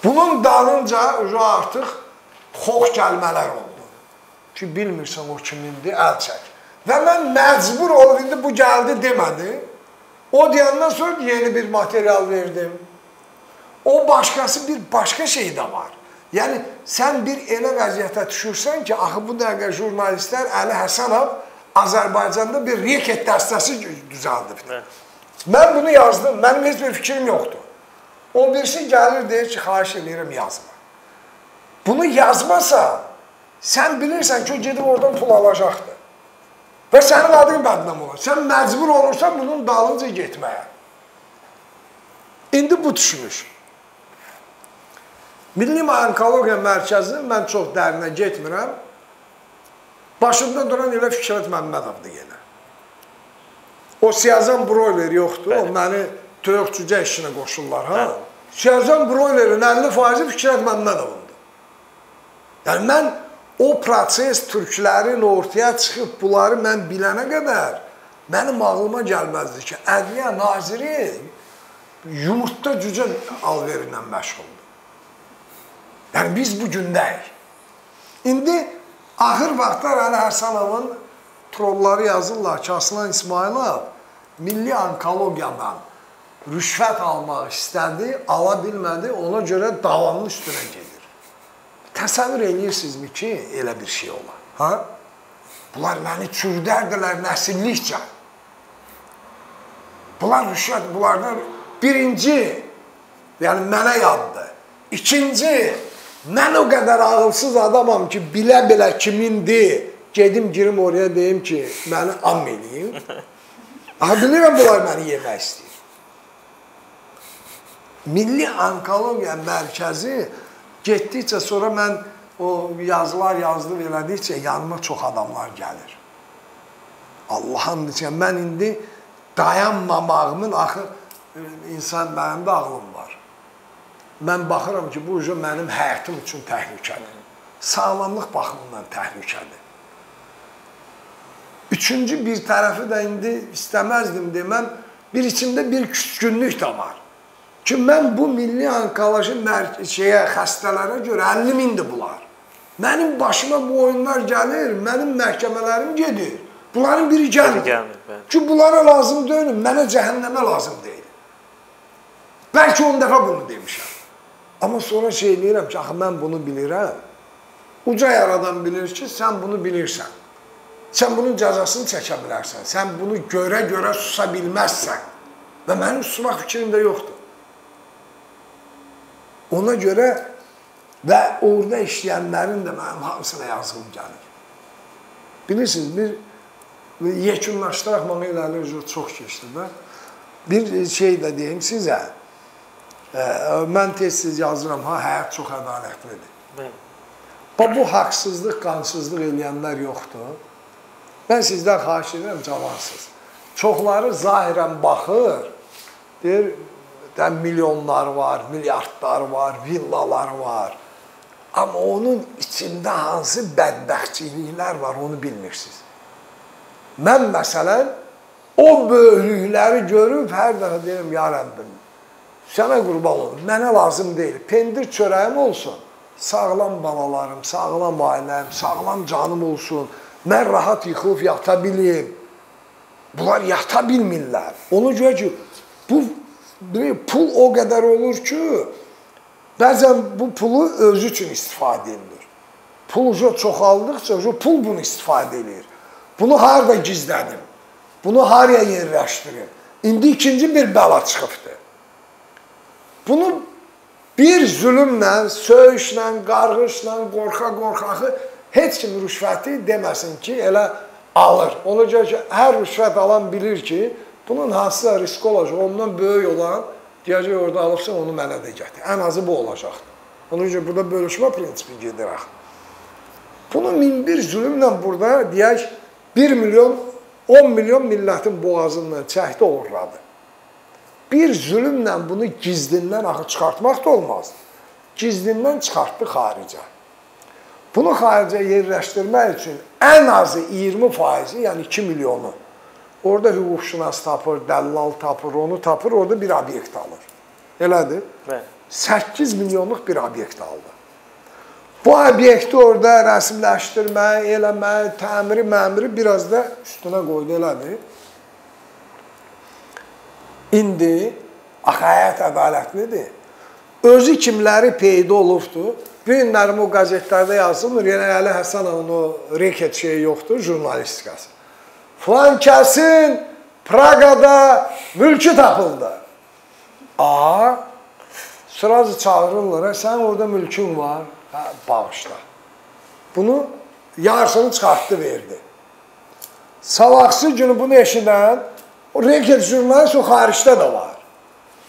Bunun dalınca artıq xox gəlmələr oldu. Ki, bilmirsən o kimindir, əl çək. Və mən məcbur olub, indi bu gəldi demədi. O deyəndən sonra yeni bir material verdim. O başqası bir başqa şey də var. Yəni sən bir elə vəziyyətə düşürsən ki, axı bu dəqiqə jurnalistlər Əli Həsənov Azərbaycanda bir reket dəstəsi düzəldib. Mən bunu yazdım, mənim heç bir fikrim yoxdur. O birisi gəlir deyir ki, xahiş edirəm yazma. Bunu yazmasa, sən bilirsən ki, o gedib oradan pul alacaqdır. Və sənin adın bədnam olar. Sən məcbur olursan bunun dalınca getməyə. İndi bu düşmüş. Milli Onkologiya Mərkəzinin mən çox dərinə getmirəm. Başında duran elə Fikrət Məmmədovdur yenə. O Siyazan broiler yoxdur, Bəli. o məni toyuq cücə işinə qoşurlar, ha? Bəli. Siyazan broilerin 50%-i Fikrət Məmmədovundur. Yəni mən o proses türklərin ortaya çıxıb bunları mən bilənə qədər mənim ağlıma gəlməzdi ki, Ədliyyə naziri yumurtda cücə alverindən məşğuldur. Yəni biz bu gündəyik. İndi axır vaxtlar Əli Həsənovun trolları yazırlar ki, Aslan İsmailov milli onkologiyadan rüşvət almaq istədi, ala bilmədi, ona görə davamlı üstünə gedir. Təsəvvür eləyirsinizmi ki, elə bir şey olar? Ha? Bunlar məni çürdərdilər nəsillikcə. Bunlar rüşvət, bunlardan birinci, yəni mənə yaddır. İkinci, Mən o qədər ağılsız adamam ki, bilə-bilə kimindir, gedim girim oraya deyim ki, məni am eləyim. Aha, bilirəm bunlar məni yemək istəyir. Milli Onkologiya Mərkəzi getdikcə sonra mən o yazılar yazdım elədikcə yanıma çox adamlar gəlir. Allahın üçün mən indi dayanmamağımın axı insan mənim də ağlım var mən baxıram ki, bu ucu mənim həyatım üçün təhlükədir. Sağlamlıq baxımından təhlükədir. Üçüncü bir tərəfi də indi istəməzdim deməm, bir içimdə bir küskünlük də var. Ki, mən bu milli onkoloji şeyə, xəstələrə görə 50 mindir bunlar. Mənim başıma bu oyunlar gəlir, mənim məhkəmələrim gedir. Bunların biri gəlmir. gəlmir Ki, bunlara lazım deyil, mənə cəhənnəmə lazım deyil. Bəlkə 10 dəfə bunu demişəm. Amma sonra şey eləyirəm ki, axı mən bunu bilirəm. Uca yaradan bilir ki, sən bunu bilirsən. Sən bunun cəzasını çəkə bilərsən. Sən bunu görə-görə susa bilməzsən. Və mənim susmaq fikrim də yoxdur. Ona görə və orada işləyənlərin də mənim hamısına yazığım gəlir. Bilirsiniz, bir yekunlaşdıraq mənə eləli çox keçdi də. Bir şey də deyim sizə. Ə, mən tez-tez yazıram, ha, həyat çox ədalətlidir. Bəli. Bu haqsızlıq, qansızlıq eləyənlər yoxdur. Mən sizdən xahiş edirəm, cavansız. Çoxları zahirən baxır, deyir, də milyonlar var, milyardlar var, villalar var. Amma onun içində hansı bədbəxtçiliklər var, onu bilmirsiniz. Mən məsələn o böyüklükləri görüb hər dəfə deyirəm, ya Rəbbim, sənə qurban olum, mənə lazım deyil. Pendir çörəyim olsun, sağlam balalarım, sağlam ailəm, sağlam canım olsun. Mən rahat yıxılıb yata bilim. Bunlar yata bilmirlər. Ona görə ki, bu pul o qədər olur ki, bəzən bu pulu özü üçün istifadə edilir. Pul çoxaldıqca pul bunu istifadə edir. Bunu harda gizlədim? Bunu haraya yerləşdirim? İndi ikinci bir bəla çıxıbdır. Bunu bir zülmlə, söyüşlə, qarğışla, qorxa-qorxaxı heç kim rüşvəti deməsin ki, elə alır. Ona görə ki, hər rüşvət alan bilir ki, bunun hansısa risk olacaq, ondan böyük olan deyəcək orada alıbsan, onu mənə də gətir. Ən azı bu olacaqdır. Ona görə burada bölüşmə prinsipi gedir axı. Bunu min bir zülmlə burada deyək 1 milyon 10 milyon millətin boğazından çəkdi uğurladı. Bir zülmlə bunu gizlindən axı çıxartmaq da olmaz. Gizlindən çıxartdı xaricə. Bunu xaricə yerləşdirmək üçün ən azı 20 faizi, yəni 2 milyonu orada hüquqşünas tapır, dəllal tapır, onu tapır, orada bir obyekt alır. Elədir? Bəli. 8 milyonluq bir obyekt aldı. Bu obyekti orada rəsmləşdirmək, eləmək, təmiri, məmiri biraz da üstünə qoydu, elədir? İndi axı həyat ədalətlidir. Özü kimləri peyda olubdur? Bu günlərim o qəzetlərdə yazılmır, yenə Əli Həsənovun o reket şeyi yoxdur, jurnalistikası. Filan kəsin Praqada mülkü tapıldı. A, sırazı çağırırlar, sən orada mülkün var. Hə, bağışla. Bunu yarısını çıxartdı, verdi. Savaqsı günü bunu eşidən, o reket jurnalist o xaricdə də var.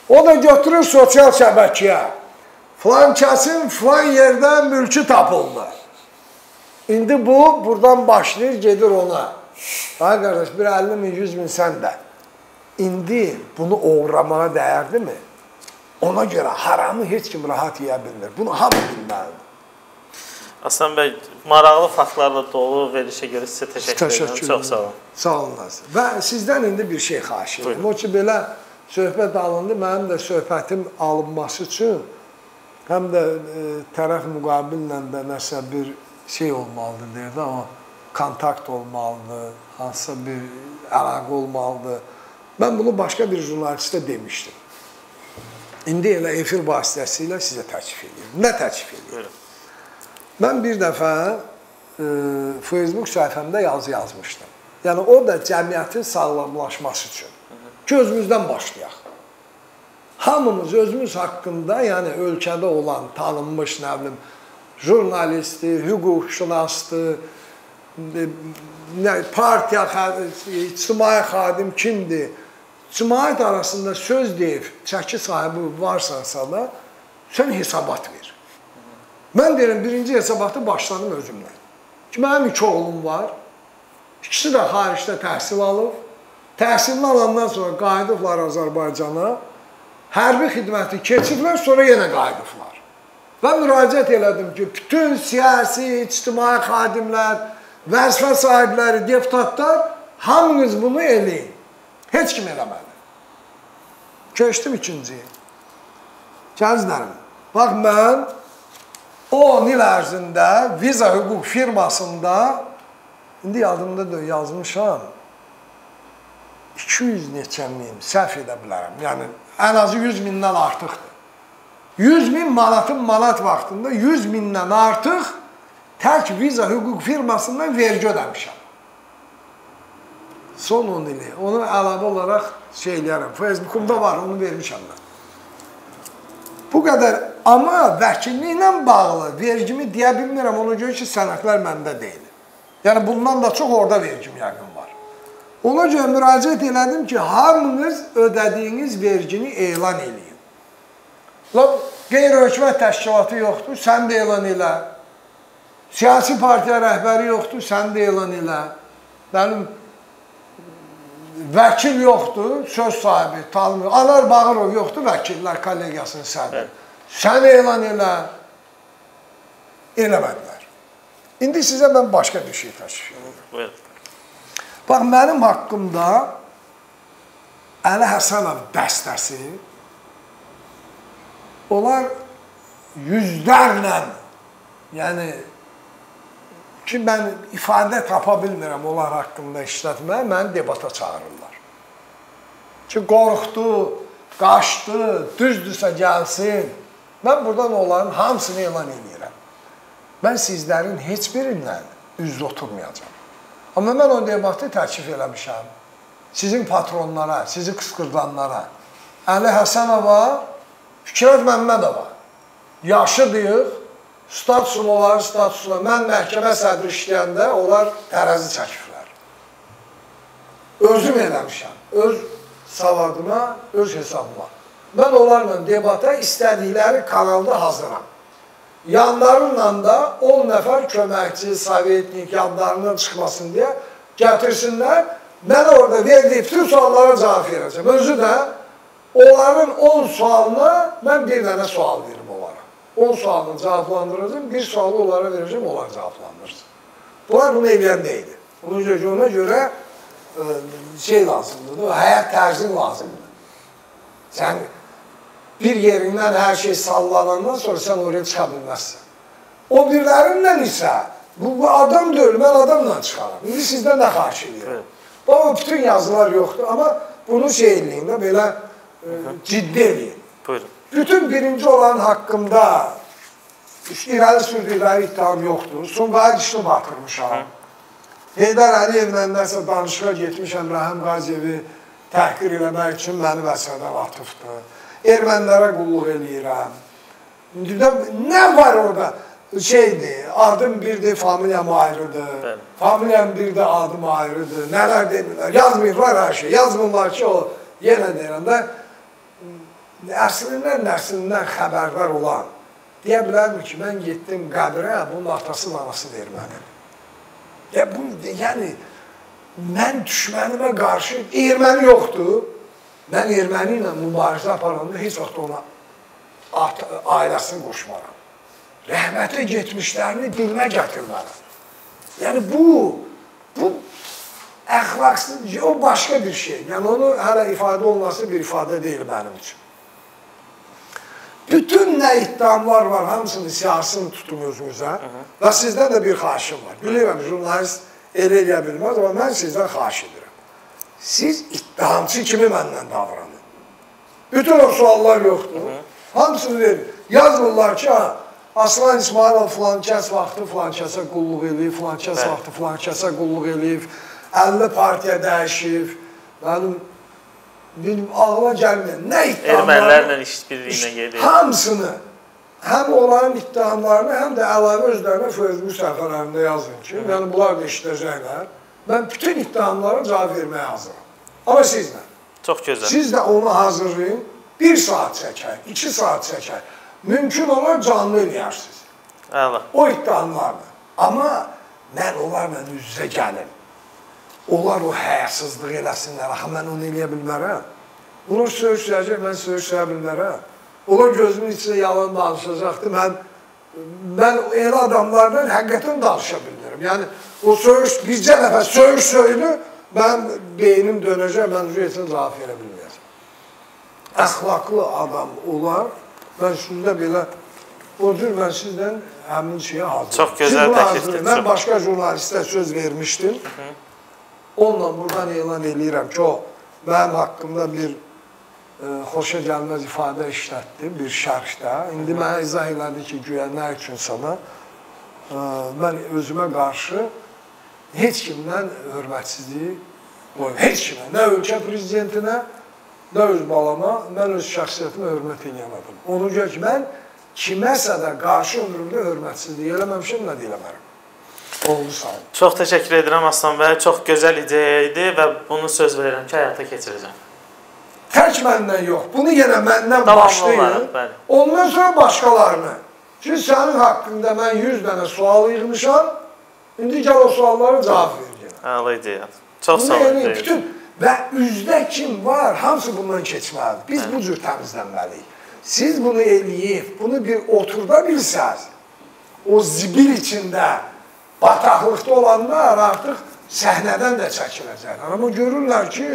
O da götürür sosial şəbəkəyə. Filan kəsin filan yerdən mülkü tapıldı. İndi bu, buradan başlayır, gedir ona. Ay qardaş, bir 50 min, 100 min sən də. İndi bunu uğramağa dəyərdimi? Ona görə haramı heç kim rahat yeyə bilmir. Bunu hamı bilməlidir. Aslan bəy, maraqlı faktlarla dolu verilişə görə sizə təşəkkür, Təşəkkür edirəm. Çox sağ olun. Sağ olun. Nazır. Və sizdən indi bir şey xahiş edirəm. O ki, belə söhbət alındı, mənim də söhbətim alınması üçün həm də e, tərəf müqabillə də nəsə bir şey olmalıdır deyirdi, amma kontakt olmalıdır, hansısa bir əlaqə olmalıdır. Mən bunu başqa bir jurnalistə demişdim. İndi elə efir vasitəsilə sizə təklif edirəm. Nə təklif edirəm? Mən bir dəfə e, Facebook səhifəmdə yazı yazmışdım. Yəni o da cəmiyyətin sağlamlaşması üçün. Ki özümüzdən başlayaq. Hamımız özümüz haqqında, yəni ölkədə olan tanınmış, nə bilim, jurnalistdir, hüquqşünasdır, nə partiya ictimai xadim kimdir? Cəmiyyət arasında söz deyib, çəki sahibi varsansa da sən hesabat ver. Mən deyirəm, birinci hesabatı başladım özümdən. Ki, mənim iki oğlum var. İkisi də xaricdə təhsil alıb. Təhsilini alandan sonra qayıdıblar Azərbaycana. Hərbi xidməti keçiblər, sonra yenə qayıdıblar. Və müraciət elədim ki, bütün siyasi, ictimai xadimlər, vəzifə sahibləri, deputatlar hamınız bunu eləyin. Heç kim eləmədi. Keçdim ikinciyə. Gəzlərim. Bax mən 10 il ərzində viza hüquq firmasında indi yadımda da yazmışam 200 neçə min səhv edə bilərəm. Yəni ən azı 100 mindən artıqdır. 100 min manatın manat vaxtında 100 mindən artıq tək viza hüquq firmasından vergi ödəmişəm. Son 10 ili. Onu əlavə olaraq şey eləyərəm. Facebookumda var, onu vermişəm mən. Bu qədər. Amma vəkilliklə bağlı vergimi deyə bilmirəm, ona görə ki, sənədlər məndə deyil. Yəni bundan da çox orada vergim yəqin var. Ona görə müraciət elədim ki, hamınız ödədiyiniz vergini elan eləyin. Lan qeyri-hökumət təşkilatı yoxdur, sən də elan elə. Siyasi partiya rəhbəri yoxdur, sən də elan elə. Mənim vəkil yoxdur, söz sahibi, tanımır. Anar Bağırov yoxdur, vəkillər kollegiyasının sədri. Sən elan elə. Eləmədilər. İndi sizə mən başqa bir şey təşkil edirəm. Bax, mənim haqqımda Əli Həsənov dəstəsi onlar yüzlərlə, yəni ki, mən ifadə tapa bilmirəm onlar haqqında işlətməyə, məni debata çağırırlar. Ki, qorxdu, qaçdı, düzdürsə gəlsin. Mən buradan onların hamısını elan edirəm. Mən sizlərin heç birindən üz oturmayacam. Amma mən o debatı təklif eləmişəm. Sizin patronlara, sizi qısqırdanlara, Əli Həsənova, Fikrət Məmmədova, yaşıdıyıq, statusum onların statusuna, mən məhkəmə sədri işləyəndə onlar tərəzi çəkiblər. Özüm eləmişəm, öz savadıma, öz hesabıma. Mən onlarla debata istədikləri kanalda hazıram. Yanlarıyla da 10 nəfər köməkçi, sovetnik yanlarından çıxmasın deyə gətirsinlər. Mən orada verdiyi bütün suallara cavab verəcəm. Özü də onların 10 sualına mən bir dənə sual onlara. 10 sualını cavablandıracağım, bir sualı onlara verəcəm, onlar cavablandırsın. Bunlar bunu deyildi. Ona görə, ona görə e, şey lazımdır, həyat tərzin lazımdır. Sən bir yerindən hər şey sallanandan sonra sən oraya çıxa bilməzsən. O birlərindən isə bu, bu adam deyil, mən adamla çıxaram. İndi sizdən nə xahiş edirəm? Baba bütün yazılar yoxdur, amma bunu şey eləyin də belə e, ciddi eləyin. Buyurun. Bütün birinci olan haqqımda irəli sürdükləri ittiham yoxdur. Sumqayıt işini batırmışam. Heydər Əliyevlə nəsə danışığa getmişəm Rəhəm Qaziyevi təhqir eləmək üçün məni vəsədən atıbdır. Ermənilərə qulluq eləyirəm. Nə var orada? Şeydir, adım birdir, familiyam ayrıdır. Bəli. Familiyam birdir, adım ayrıdır. Nələr demirlər? Yazmırlar hər şey. Yazmırlar ki, o yenə deyirəm də əslindən, nəslindən xəbərdar olan deyə bilərmi ki, mən getdim qəbrə, bunun atası, anası ermənidir. Ya bu, yəni, mən düşmənimə qarşı, erməni yoxdur, mən erməni ilə mübarizə aparanda heç vaxt ona at, ailəsini qoşmaram. Rəhmətə getmişlərini dilimə gətirmərəm. Yəni bu, bu əxlaqsız, o başqa bir şey. Yəni onu hələ ifadə olması bir ifadə deyil mənim üçün. Bütün nə iddiamlar var, hamısını siyasını tutun özünüzə və sizdən də bir xahişim var. Bilirəm, jurnalist elə eləyə bilməz, amma mən sizdən xahiş edirəm. Siz iddiamçı kimi məndən davranın. Bütün o suallar yoxdur. Hamısını verin. Yazmırlar ki, ha, Aslan İsmailov filan kəs vaxtı filan kəsə qulluq eləyib, filan kəs vaxtı filan kəsə qulluq eləyib, 50 partiya dəyişib, mənim benim ağla gəlməyən nə iddiamlar Ermənilərlə işbirliyinə gedir. Hamısını həm onların iddialarını, həm də əlavə özlərinə Facebook səhifələrində yazın ki, yəni bunlar da işləyəcəklər. Mən bütün iddialara cavab verməyə hazıram. Amma sizlə. Çox gözəl. Siz də onu hazırlayın. Bir saat çəkər, iki saat çəkər. Mümkün olar canlı eləyərsiniz. Əla. O iddialarla. Amma mən onlarla üz-üzə gəlim. Onlar o həyasızlıq eləsinlər. Axı mən onu eləyə bilmərəm. Onlar söyüş söyləyəcək, mən söyüş söyə bilmərəm. Onlar gözümün içində yalan danışacaqdı. Mən mən elə adamlarla həqiqətən danışa bilmirəm. Yəni o söyüş bircə nəfər söyüş söylü, mən beynim dönəcək, mən ücretinə cavab verə bilməyəcəm. Əxlaqlı adam olar, mən üstündə belə o cür mən sizdən həmin şeyə hazıram. Çox gözəl təklifdir. Mən başqa jurnalistə söz vermişdim. Onunla buradan elan eləyirəm ki, o mənim haqqımda bir e, xoşa gəlməz ifadə işlətdi bir şərhdə. İndi mənə izah elədi ki, güya nə üçün sana e, mən özümə qarşı heç kimdən hörmətsizliyi qoyum. Heç kimə, nə ölkə prezidentinə, nə öz balama, mən öz şəxsiyyətimə hörmət adamım. Ona görə ki, mən kiməsə də qarşı ömrümdə hörmətsizlik eləməmişəm, nə də olun. Çox təşəkkür edirəm Aslan bəy. Çox gözəl ideya idi və bunu söz verirəm ki, həyata keçirəcəm. Tək məndən yox. Bunu yenə məndən Davamlı başlayın. olaraq. Ondan sonra başqalarını. Ki sənin haqqında mən 100 dənə sual yığmışam. İndi gəl o suallara cavab ver. Əla ideya. Çox sağ olun. yəni bütün və üzdə kim var, hamısı bundan keçməlidir. Biz bu cür təmizlənməliyik. Siz bunu eləyib, bunu bir oturda bilsəz, o zibil içində bataqlıqda olanlar artıq səhnədən də çəkiləcəklər. Amma görürlər ki,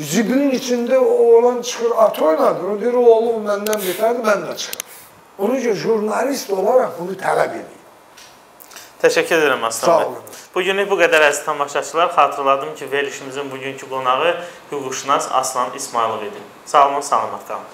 zibilin içində o olan çıxır at oynadır. O deyir, oğlum məndən betərdir, mən də çıxıram. Onun üçün jurnalist olaraq bunu tələb edir. Təşəkkür edirəm Aslan bəy. Bugünlük bu qədər əziz tamaşaçılar. Xatırladım ki, verilişimizin bugünkü qonağı hüquqşünas Aslan İsmailov idi. Sağ olun, salamat qalın.